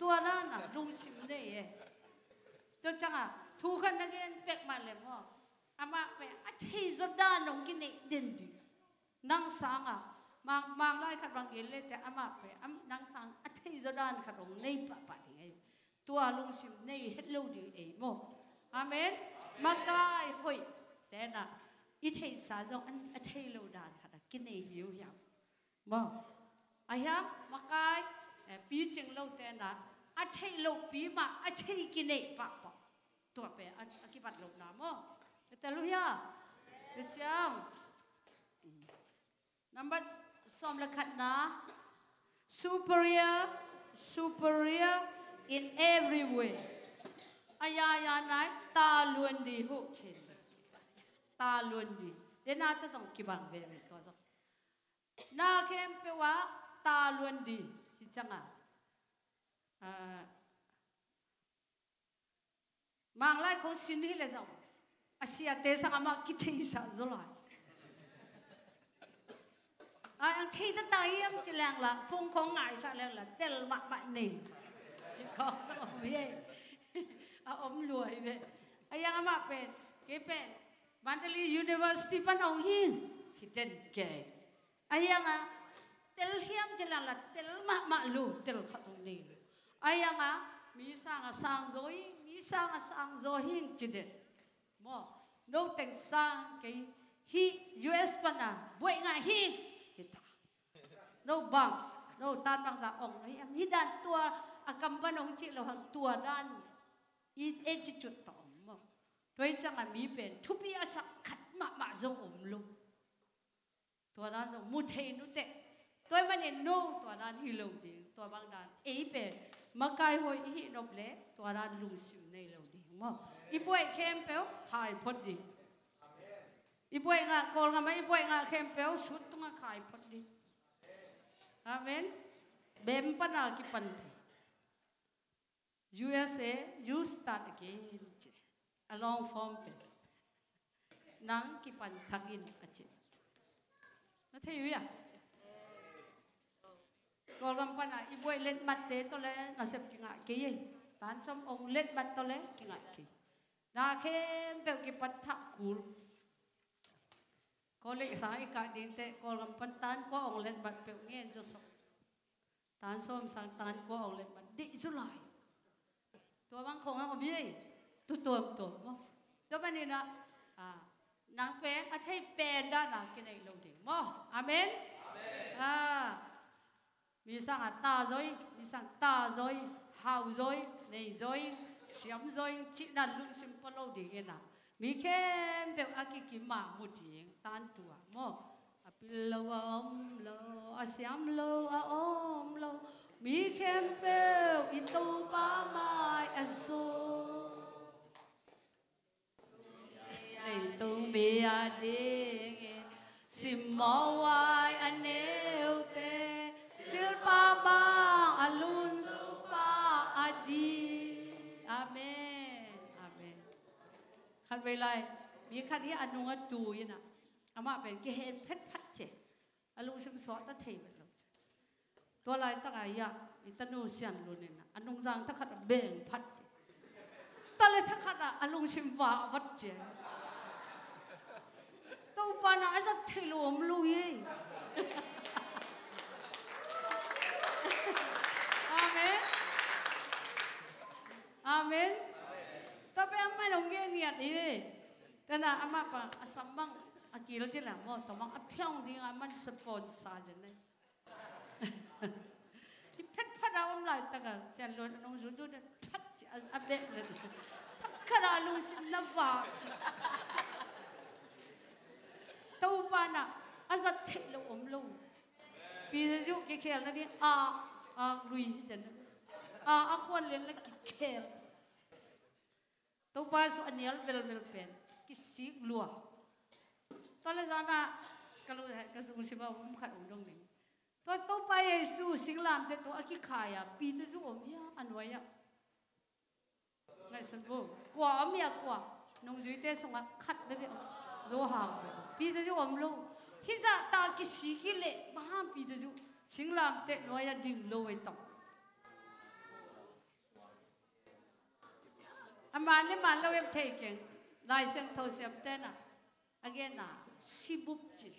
ตัวด้านน่ะลุงชิมเน่เอจนจังอะทูกันนักเรียนเป็กมาเลยโมอามาเป็กอธิจดานงกินเนี่เด่นดีนางสางอะ mang mang lai khát vang gel te ama pe am dang sang athei zodan khát rong nei bà bà ding ai tua lung sim hết lâu đi ấy mo amen. Makai hoi. Te na ít thei sa jong an athei lo dan khát ki này hiu hiam mo ai ha? Makai. Lâu ching lo te na lâu lo mà à, ma athei ki này bà bà tua pe akibat lo na mo te lu ya te chang Number som la khat na superior superior in every way. Aya ya nai ta luôn đi hộ chin. Ta luôn đi để na ta dòng kỳ bằng về mình to dòng na kem pe wa ta luôn đi chỉ chẳng à ah, mang lại không xin đi là dòng asia te sang ama kiti sa zolai Ờ, à ăn thi ta tay em um, chỉ là là phong có ngại, sao lang là tel mạ bạn nỉ chỉ có sao ông biết? Ờ, à ôm lùi về ai ăn mà pen cái pen Mandalay University pan ông hin hiten ke ai ăn à tel hiam chỉ là là tel mạ mạ lù tel khát ông nỉ ai ăn à mi sang à sang rồi mi sang à sang rồi hin chỉ để mò no teng sang cái hi US pana à, buổi ngày hi no bang no tan bang za ong. No em hidan tua, a kam ban chi lo hang tua dan. I e chi chut to mo. Toi chang a mi pen, thu pi a sak khat ma ma zo om lu tua dan zo mu thei nu te. Toi mà nên no, tua dan hi lo di. Tua bang dan e pen makai hoi hi no ple tua dan lu sim nei lo di mo. I boy kem pe hai phot di. I buai nga kol nga mai buai nga kem pel sut tu nga khai phot di amen bem pana ki pante. USA you start again along form pe nang ki pan thagin achi thấy thei vậy? à Còn làm pana à, ibu let mat te to le na sep ki nga ke ye Tán xong ông lên mặt tôi lấy kinh ngạc ki na khem bèo ki pat tha cú ko le sa i ka din te ko lam pan tan ko ong let mat pe ngen jo so tan som sang tan ko ong let mat di zu lai to bang khong ang bi tu to to mo to ba ni na à nang pen a thai pen da na ki nei lo ding mo amen. À mi sang à ta rồi mi sang ta rồi hào rồi này rồi xiêm rồi chị là lu sim pa lo đi cái nào mi khem bèo aki ki ma mu ding tan tua mo a pil lo om lo a siam lo a om lo mi khem bèo i to ba mai a so này tu mi a ding sim mo wa คันเลามีคันที่อนุงตูยนะอามาเป็นเกณฑ์เพชรพัดเจอลุงซิมสอตะเทบลตัวลายตะกายะอิตานูเซียนลุนนะอนุงจังตะขัดเบ่งพัดเจตะเลตะขัดอลุงซิมวาวัดเจตัวปานาไอสัตว์เทลมลุยอาเมนอาเมน tapi amma nong ge niat ni tana amma pa asambang akil je la mo tomang apyong ding amma sponsor je ne ti pet phada om lai ta ka chen lo nong ju ju de thak chi abe le thak kara lu sin na wa chi to pa na asa the lo om lo pi ju ke khel na di a a rui chen a a khon le la ki khel to pa so anial vel vel pen ki sik lua to le zana kalu ka su si ba um khat um dong ning to to pa yesu sing lam te to aki khaya pi te su om ya anwaya ngai san bo kwa am ya kwa nong zui te songa khat be be zo ha pi te su om lo hi za ta ki si ki le ma pi te su sing lam te no ya ding lo ai tong aman le man lo em taking lai seng tho sem te na. Again na sibup chi.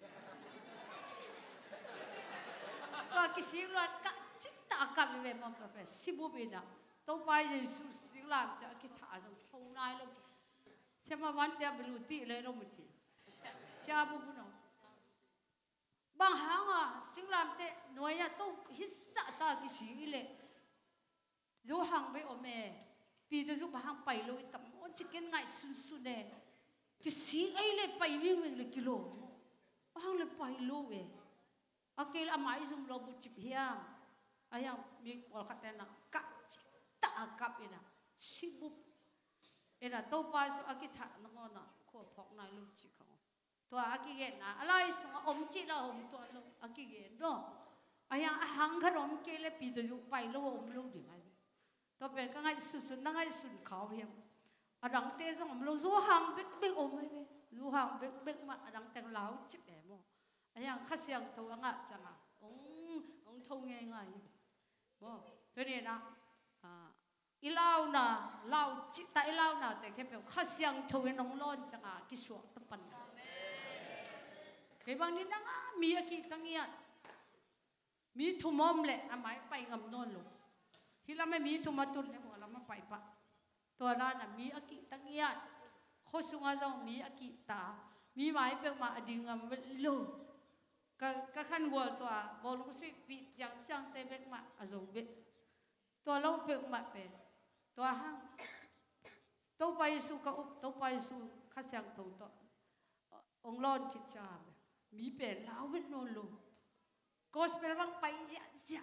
Wa ki sing lo ka chi ta ka me me mong ka fe. Bên ina to pa je su sing làm te ki tha jong tho nai lo se ma wan te blu ti le lo mu ti cha bu bu no. Bang à, a sing lam te noya ya to hissa ta ki sing le. Zo hang be o me pi te su bahang pai lo tam on chicken ngai su su ne ki si ai le pai wing wing le kilo bahang le pai lo we akel amai zum lo bu chip hiam ayang mi wal khatena ka ta kap ina si bu ina to pa su aki tha na ngo na ko phok na lu chi kho to aki ge na alai su om chi la om to lo aki ge no aya hang kha rom ke le pi de zu pai lo om lo di ngai ก็เป็นก็ง่ายสุดสุดนั่งง่ายสุดเขาเพียงอดังเตะจังผมเรารู้ห่างเบ็ดเบ็ดอมไม่เบ็ดรู้ห่างเบ็ดเบ็ดมาอดังแต่งเหลาจิบแอมอะไอ้ยังข้าเสียงตัวง่ะจังอะององทงง่ายง่ายบ่ตันี้นะอ่าอีเล่าน่ะเล่าจิตแต่อีเล่าน่ะแต่แค่เป็นข้าเสียงทงน้องร้อนจังอะกิสวกตั้งปันเคยบางนี่นั่งมีอะไรตั้งเงี้ยมีทุ่มมเลยอะหมายไปงำนอนลง me mi thu ma tur le ho la ma pai pa to ra na mi a ki tang ya kho su nga zong mi a ki ta mi mai pe ma ading ngam lo ka ka khan bol to a bol ku si pi chang chang te bek ma a zo be to lo pe ma pe to hang to pai su ka up to pai su kha sang to to ong lon ki cha mi pe lao bet non lo gospel bang pai ja ja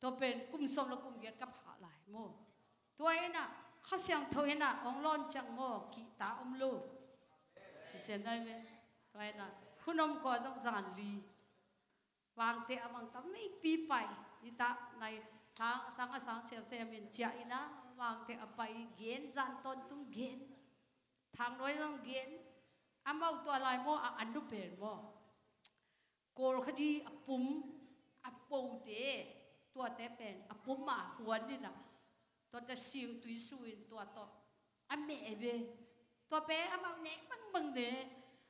du na to pen kum som kum kap ha lai mo to ai na kha siang thoi na ong lon chang mo ki ta om lo sen nai me to ai na khunom ko jong zan li wang te amang tam mai pi pai ni ta nai sang sang a sang sia sia min chia ina wang te apai gen zan ton tung gen thang noi jong gen amau to lai mo a anu mo kol khadi apum to bang bang ne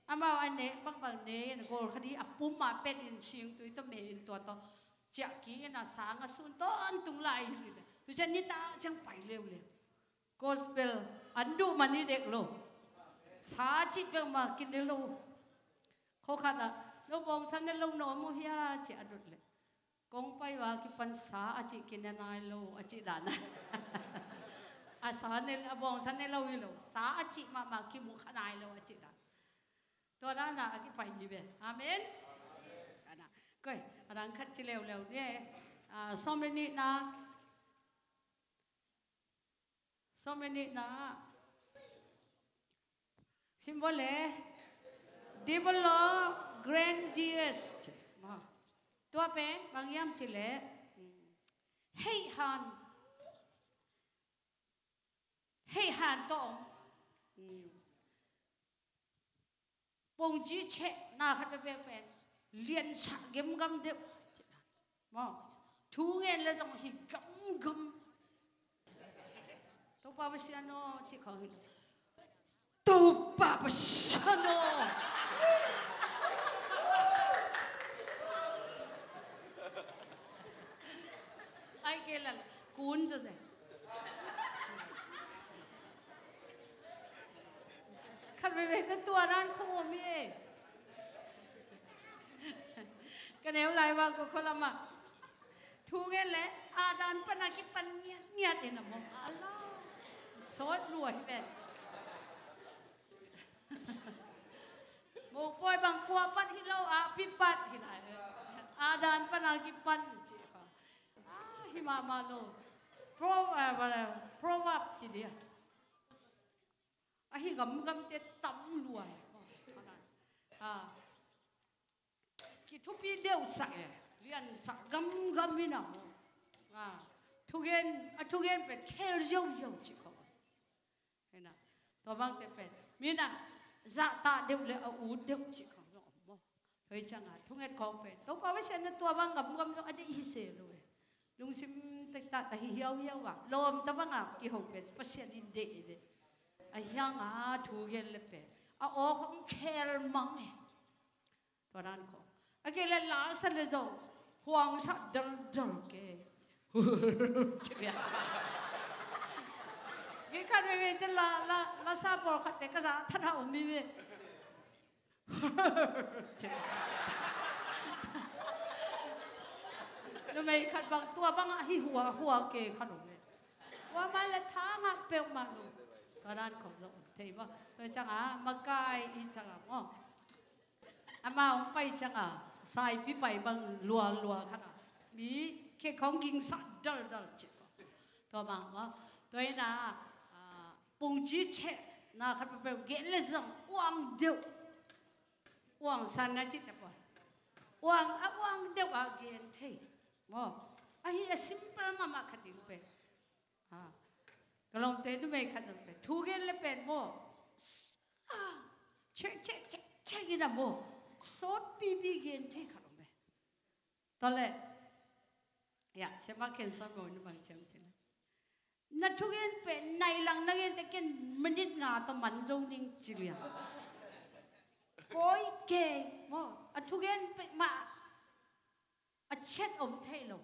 amau ane bang bang ne kol khadi apum ma pen in siu tui to me in to to chia ki na sang a sun ton tung lai ni le tu chen ni ta chang pai leu le gospel andu mani dek lo sa chi pe ma kin de lo kho khana no bom san ne lo no mo hia chi adut le kong pai wa ki pan sa a chi kin na nai lo a chi da na a sa ne a bong san ne lo wi lo sa a chi ma ma ki mu khanai lo a chi da to da na a ki pai ni be amen ana koi arang khat chi leo leo ne a so many na so many na symbole develop grandiose ma tua pen bang yam chile hey han hey han tong bông chí che na khát bê pen liền sa gem gam de ma thu nghe là dòng hi gam gam tao pa basi ano chi khang hi tao pa basi ano ai kêu là cuốn rồi rồi khát bê bê tên tua ran không ôm ye cái nếu lại vào của cô làm à thu nghe lẽ à đàn pan cái pan nhẹ nhẹ để nằm mong Allah sốt đuổi về một bôi bằng chị pan hi lâu à pi pan hi lại à đàn pan cái pan chị à hi mà mà lo pro à mà proverb chị đi à hi gầm gầm te tắm đuổi à ki na deu sak develop grandiest sak gam gam mi na mo han thugen a thugen pe na to pe mi na za ta deu. Le mo hoi chang a gam gam pa khong to sắc đờ đờ cái về về chân là là là sa bò khát để cái giá thật hậu mi về nó mày khát bằng tua bằng hi hùa hùa kề khát rồi wa mà là thang à bèo mà luôn cái đó không rõ thế mà tôi chẳng à mà cái ít chẳng à. Hi à. Mà ông phải chẳng à sai bị bay bằng lùa lùa khát à bí cái con kinh sát đal đal chết tôi mà mà tôi là à đều chỉ chết na khát bèo ghét lên rằng quang điệu quang san na chết đẹp quang hi quang điệu lung sim tak ta ta hi hiao hiao wa. Lom ta banga ki ho pe pasian in de de. A hiang a thu gel le pe. A o khong khel mang ne to ran ko a ke le la sa le zo. Huang sa dal dal ke. Chya ge kan me me la la la sa por khat te ka sa thana om mi me. Chya ทำไมขัดบางตัวบางหิหัวหัวเกขนมเนี่ยว่ามันละท้างะเปลวมันก็ด้านของเราเทว่าเอช่างอะมากายอีช่างอะอ๋ออามาไปช่างอะสายพี่ไปบางลัวลัวขนาดมีเค่ของกินสัดดัลดัลจิตตัวบางอ๋อตัวน่ะปุ่งจีเชน่ะขัดเปลวเกลเลยจังว่างเดียวว่างสันนะจิตนะปอนว่างอะว่างเดียวอะเกลเท่ wo a ah, hi a simple ma ma khatin pe. Ah. Ha kalom te tu me khatin pe. Thu gen le, pe wo ah. che che che che gi na wo so pi pi gen te khalom pe tale ya, se ma ken sa go ni bang chem chin na thu gen pe, nai lang na gen te ken minit nga to man zo ning chilia koi ke. Wo a thu gen pe, ma a chet om telo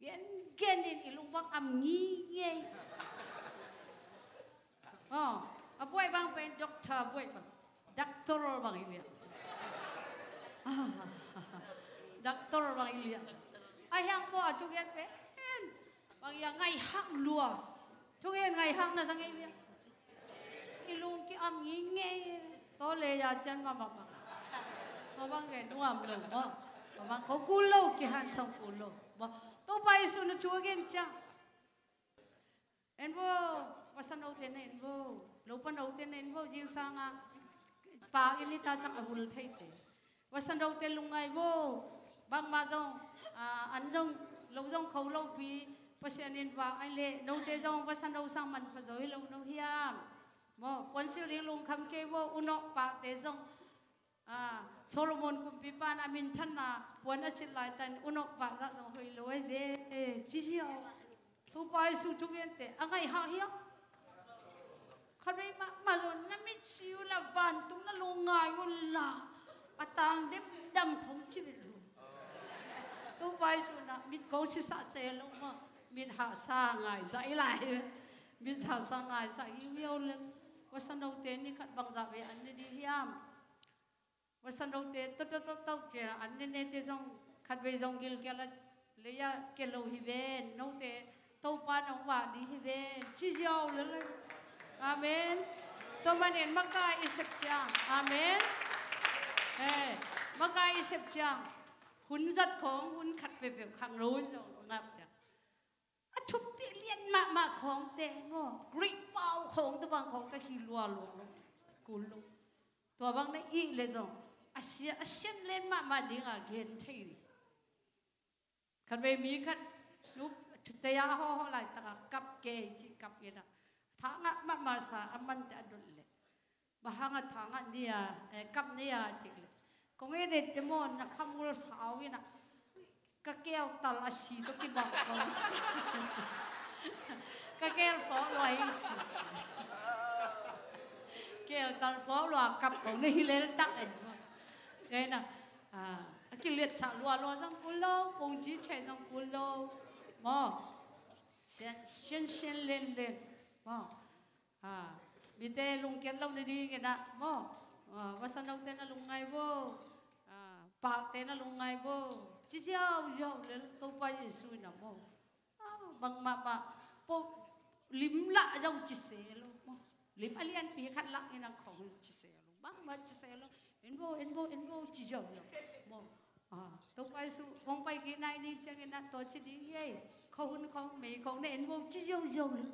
gen gen in ilung wang am ngi nge oh a boy bang pen doctor boy bang doctor bang ilia doctor bang ilia ai hang mo a chugen pe bang ya ngai hang lua. Chugen ngai hang na sang ilia ilung ki âm ngi nghe, to le ya chen ma ma ma. Bang ge nuam lo mo ko kulo ki han sang ku to pai su na tu gen cha en bo pasan au ten en bo lo pan au ten en bo jing sang nga pa ni ta chak ahul thai te wasan đâu tên lung ngay vô bang ma dong an ăn lo lâu khâu lâu phí pasian in vang ai lệ nâu tê dong pasan đâu sang man pa zoi lo no hiam mo quan si riêng lung kham ke bo uno pa te dong À, Solomon cũng bị ban amin thân na quan ở trên lại tan unok bạc ra dòng hơi lối về chỉ riêng thu bài su chúng yên thế, anh à, ấy hao hiếu khát vọng mà mà rồi năm mươi chiều là vạn tung là lùng ngài ngon là à, bắt tang đêm đầm không chịu được. Thu bài su là mít câu chỉ sát chế luôn mà mít hạ sa ngài dãy lại. Mít hạ sa ngài dãy yêu yêu lên. Có sân đầu tiên đi cắt bằng giả về anh đi đi hiam wasan dau te to to to to che an ni ne te jong khat ve jong gil ke la le ya ke lo hi ve no te to pa no wa di hi ve chi jiao le le amen to manen makka isep cha amen เอ้มาไกลเสพจังหุ่นจัดของหุ่นขัดไปแบบขังรู้จังนับจังอะทุบเปลี่ยนมามาของเตงอกรีเป้าของตัวบางของก็ฮิลัวลงกุลงตัวบางในอีเลยจัง asia asian len ma ma ding a gen thei kan ve mi kan nu te ya ho ho lai ta kap ke chi kap ye na tha nga ma ma sa aman ta dul le ba ha nga tha nga nia kap nia chi le ko nge de te mo na kham ngul sao wi na ka keo tal a si to ki ba ko ka keo fo lai chi keo tal fo lo kap ko ni le ta en thế nào? À cái liệt chả lúa lúa rong cú lô bông chí chạy rong cú lô mò. Xuyên xuyên xuyên lên lên. Mò. À bị bite lung kian long di ke na mo wasan à, dong te na lung ngai bo à, pa te na lung ngai bo chi jiao jiao le to pa yesu na mo à, bằng mà mà bộ lim lạ dong chỉ xe luôn mo lim alien phía khát la ina là chi chỉ xe luôn ma mà chỉ xe luôn inbo inbo inbo chỉ dầu nhau mò à tôi quay su không quay cái này đi chắc cái nát tôi chỉ đi vậy không hôn không mấy không nên inbo chỉ dầu dầu nữa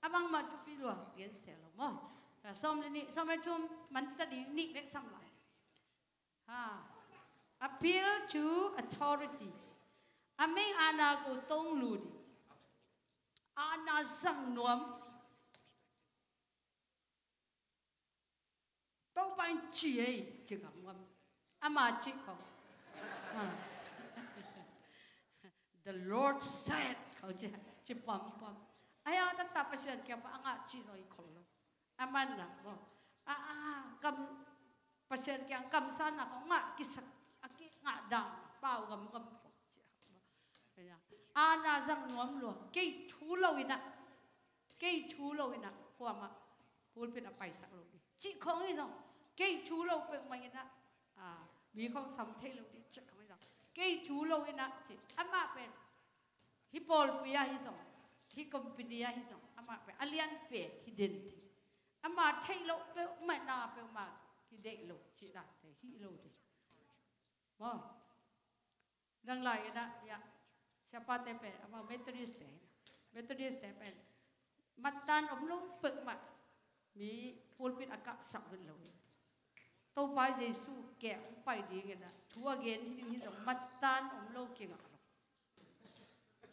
à bằng mà chụp bị loạn biến sẽ luôn, mò là xong lên đi xong lên chung mình ta đi nị về xong lại. À appeal to authority. À, Anh aming ana ko tong ludi ana sang nuông, tôi ban chỉ ấy chi kam ngam ama chi ko the lord said ko chi chi bấm bấm ai ở ta tập cái kya mà anh chi rồi khol lo. Aman na mo à à kam pa sian kya kam san na ko ngã kisak aki nga dang pau cầm, gam po chi aya. Ana zang nuam lo cái thú lâu ina cây thú lâu ina qua mà bùn bên phải sắc lâu chị chỉ không ấy rồi cây chú lâu bên mày nè à vì không sắm thế lâu đi chỉ không ấy rồi cây chú lâu nè chỉ ama bên hi pol pia hi rồi hi company hi rồi ama bên alian pe hi den ama thế lâu bên mà na bên mà hi đệ lâu chỉ là thế hi lâu đi Wow. Đang lại đó, ya. Siapa tepe, ama Methodist eh. Methodist tepe. Matan om lo pek mat. Mi pulpit akak sak ben tôi phải Giêsu kẻ ông phải đi cái đó thua gen thì đi giống mất tan ông lâu kia ngọc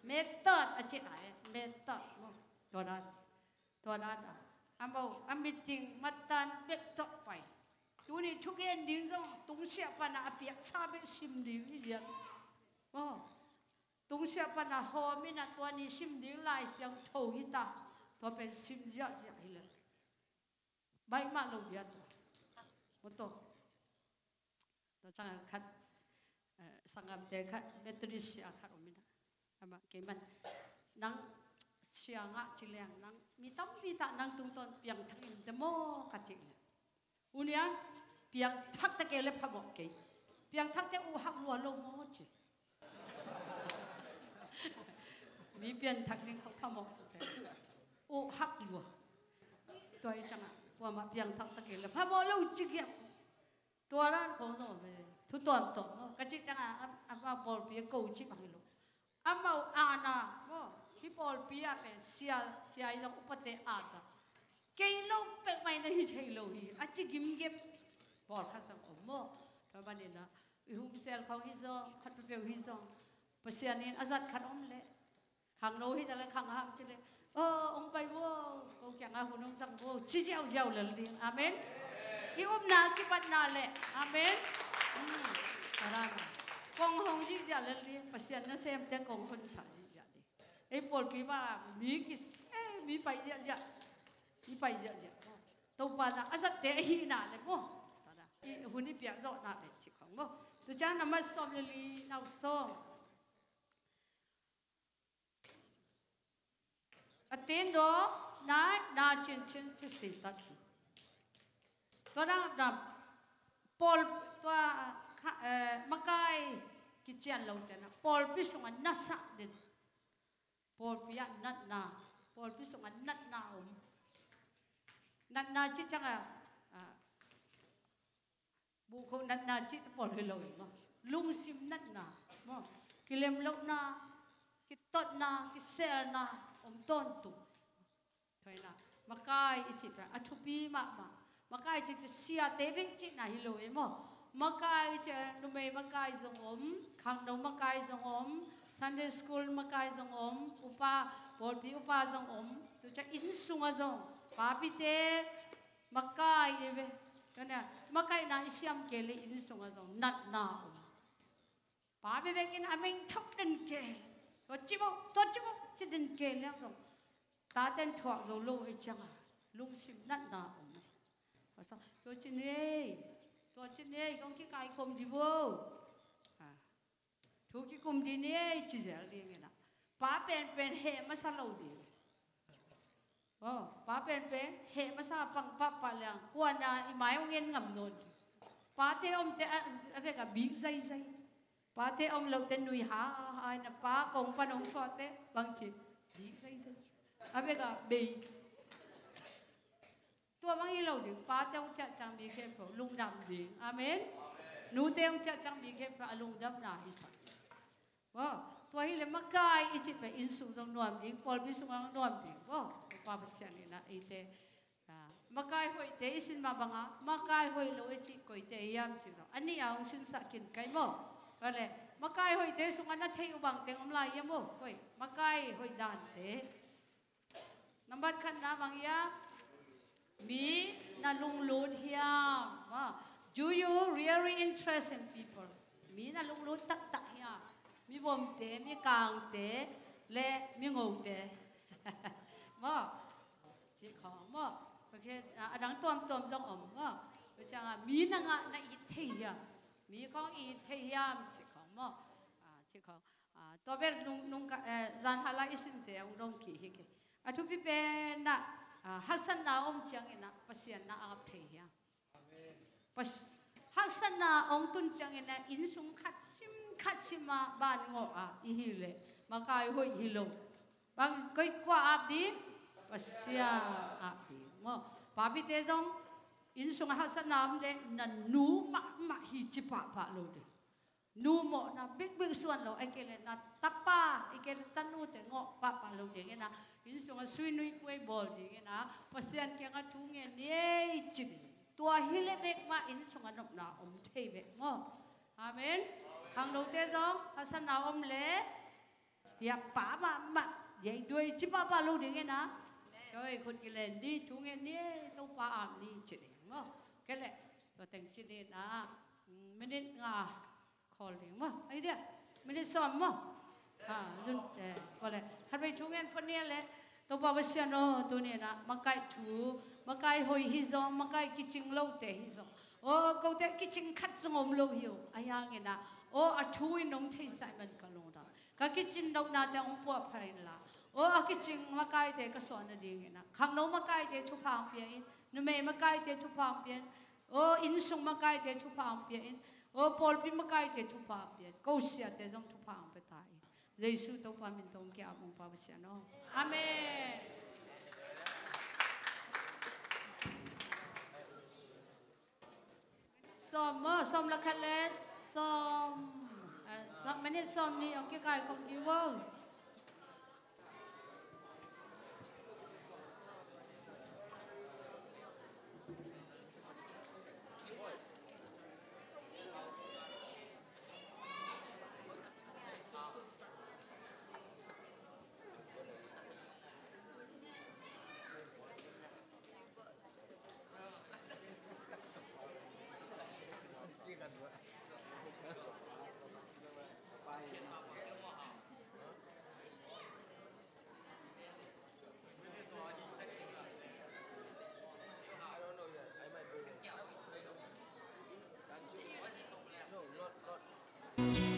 mẹ tật. À chị ấy mẹ tật. Không tôi đã tôi đã đã anh bảo anh biết tiếng mất tan biết tật phải. Chú này chú gen đi giống tung xe và nã biết xa biết sim đi như vậy. Oh tung xe và nã hoa mi nã tôi đi sim đi lại xem thầu như ta. Tôi bên sim dạo dạo hết rồi bay mà lâu biết 모두 또 장아 갓 상감대 갓 메트리 시아 갓 옵니다 아마 게만 낭 시앙아 질량 낭 미담 미다 낭 뚱돈 비앙 탁인데 뭐 같이 우리야 비앙 탁 딱게레 파먹게 비앙 탁대 우학 루얼로 뭐지 미변 탁린 컵 파먹었어요 우학 루어 또 이잖아 dia dia hi le. Bai ma lo dia tu. Mo to. To chang khat sangam te khat methodist sia khat o mi na. Ama ke man nang sia nga chi leng nang mi tam mi ta nang tung ton piang thang in te mo ka chi le. Unia piang thak ta ke le pha mo ke. Piang thak te u hak lo lo mo chi. mi pian thak ning khóc pha mok se o hak lua tôi chẳng à qua mà piang thak ta ke le pha mo lo chi ge tua ran ko no be thu tuam to no ka chi chẳng à am ba bol pi ko chi bang lo am mau ana mo hi bol pi a pe sia sia i lo upate a ta ke lo pe mai na hi thei lo hi a chi gim gem bol kha sang ko mo to ba ni na i hum sel khong hi zo khat pe pe hi zo pasianin azat khat om le khang nô hi ta lại khang ham chứ đấy ơ ông bay vô câu chẳng ai hôn ông sang vô chi gieo gieo lần đi. Amen. I ôm na cái bắt na lệ. Amen. Ừ, con hồng chi gieo lần đi. Phát hiện nó xem thế con hôn sa chi gieo đi. Ấy bol pi ba mi cái ấy mi bay gieo gieo. Mi bay gieo gieo. Tàu ba na ác à, thế hi na lệ mo i hôn đi bịa rõ na lệ, chỉ không mo tôi cha nằm ở lần đi nào a tin đó na na chin chin phi sĩ ta chú tôi đang là Paul tôi toa ờ, makai kitchen lâu tên là Paul biết sung an nát sắc đến. Paul biết an nát na. Paul biết sung an nát na um nát na chỉ chẳng à bu khâu nát na chỉ Paul hơi lâu mà. Lung sim nát na. Mà, cái lem lâu na, cái tốt na, cái xe na om ton tu thôi na makai ichi pa athupi ma ma makai chi ti sia te bing chi na hi lo e mo makai chi nu me makai zong om khang no makai zong om sunday school makai zong om upa bol pi upa zong om tu cha in sunga zong pa pi te makai e be kana makai na isiam ke in sunga zong nat na om pa be be kin ameng thok den ke Tôi chi bo to chỉ bo chi den ke le zong ta den thọ rồi lâu ấy chăng à? Lung sim nát nà ông này và sao? Tôi chỉ nè tôi chỉ nè con cái cái cùng đi vô. À. Thu cái cùng đi nè chỉ giờ đi nghe nào? ba bên bên hệ mà sao lâu đi. Ờ, oh ba bên bên hệ mà sao bằng ba ba lang quan na mai ông nghe ngầm nôn ba thế ông thế à, à, à về cả biến dây dây ba thế ông lâu tên nuôi há hai na ba công pan ông soát thế? Bằng chỉ biến dây dây abega be tua mang i lo ding pa te ong cha chang mi khe pho lung dam ding amen. Nu te ong cha chang mi khe pho lung dam na hi sa wa tua hi le makai i chi pe in su dong nuam ding pol bi su ngang nuam ding wa pa pa sian ni na i te makai hoi te isin ma banga makai hoi lo i chi koi te yam chi ani a ong sin sa kin kai mo ก็เลยมาไกลหอยเตสุงันนัทเทอุบังเตงอุมลายยมโอ้ก้ยมาไกลหอยด่านเตน้ำบัดขันน้บางยามีนาลุงลูดเฮียว่า do you really interest in people มีนาลุงลูดตักตักเฮียมีบ่มเตมีกางเตและมีงงเตว่าที่ของว่าโอเคอะดังตัวมตัวมจงอมว่าวิจารมีนางะในอิทธิย chỉ khó mo ok à đang tuam tuam trong ẩm mo bây giờ mi na nga na ít thế hiam mi con ít thế hiam chỉ khó mo à chỉ khó à tôi biết nung nung cái gian hala isin te ông đông kỳ hi atu pi pe na hasan na om chiang ina pasian na angap thei ya pas hasan na ong tun chiang ina in sung khat sim khat sima ban ngo a i hi le ma kai hoi hi lo bang koi kwa ap di pasia ap di mo pa bi te dong in sung hasan na am le na nu ma ma hi chi pa pa lo de nu mo na big big suan lo ai kele na tapa ai kele tanu te ngo pa pa lo de na in sung a sui nui kwe bol de na pasian ke nga tu nge ne chi tua hile bek ma in sung a nop na om thei be ngo amen hang lo te zong hasan na om le ya pa ma ma dei đuôi chi pa pa lo de na rồiคนกิเลนดีทุงเงี้ยนี่ต้องปาอามนี่จิต มั้งก็เลยแต่งชีนนะไม่ได้งาคอลเลยมั้งไอเดียไม่ได้ซ้อมมั้งอ่ารุ่นเจ้ก็เลยถ้าไปช่วงเงินพวกนี้แหละตัวบ่าวเสียโนตัวนี้นะมาไกลถูมาไกลหอยฮิซองมาไกลกิจิงเล่าเตะฮิซองโอ้ก็เตะกิจิงคัดสงมเล่าหิวไอายังไงนะโอ้อาทุยน้องเทใส่มันก็ลงดังก็กิจิงเดอกนาแต่องปัวพรายละโอ้กิจิงมาไกลเตะก็สอนอะไรเงี้ยนะข้างโน้มาไกลเตะชุบพางเพียง nu mẹ ma kai te chụp phang pian o in sung ma kai te chụp phang pian o pol pi ma kai te thu phang pian ko sia te jong thu phang pe tai Jesu to pa min tong kya mong pa sia no amen! Som mo som la khales som eh, som mani som ni ông kia kai không đi vô Love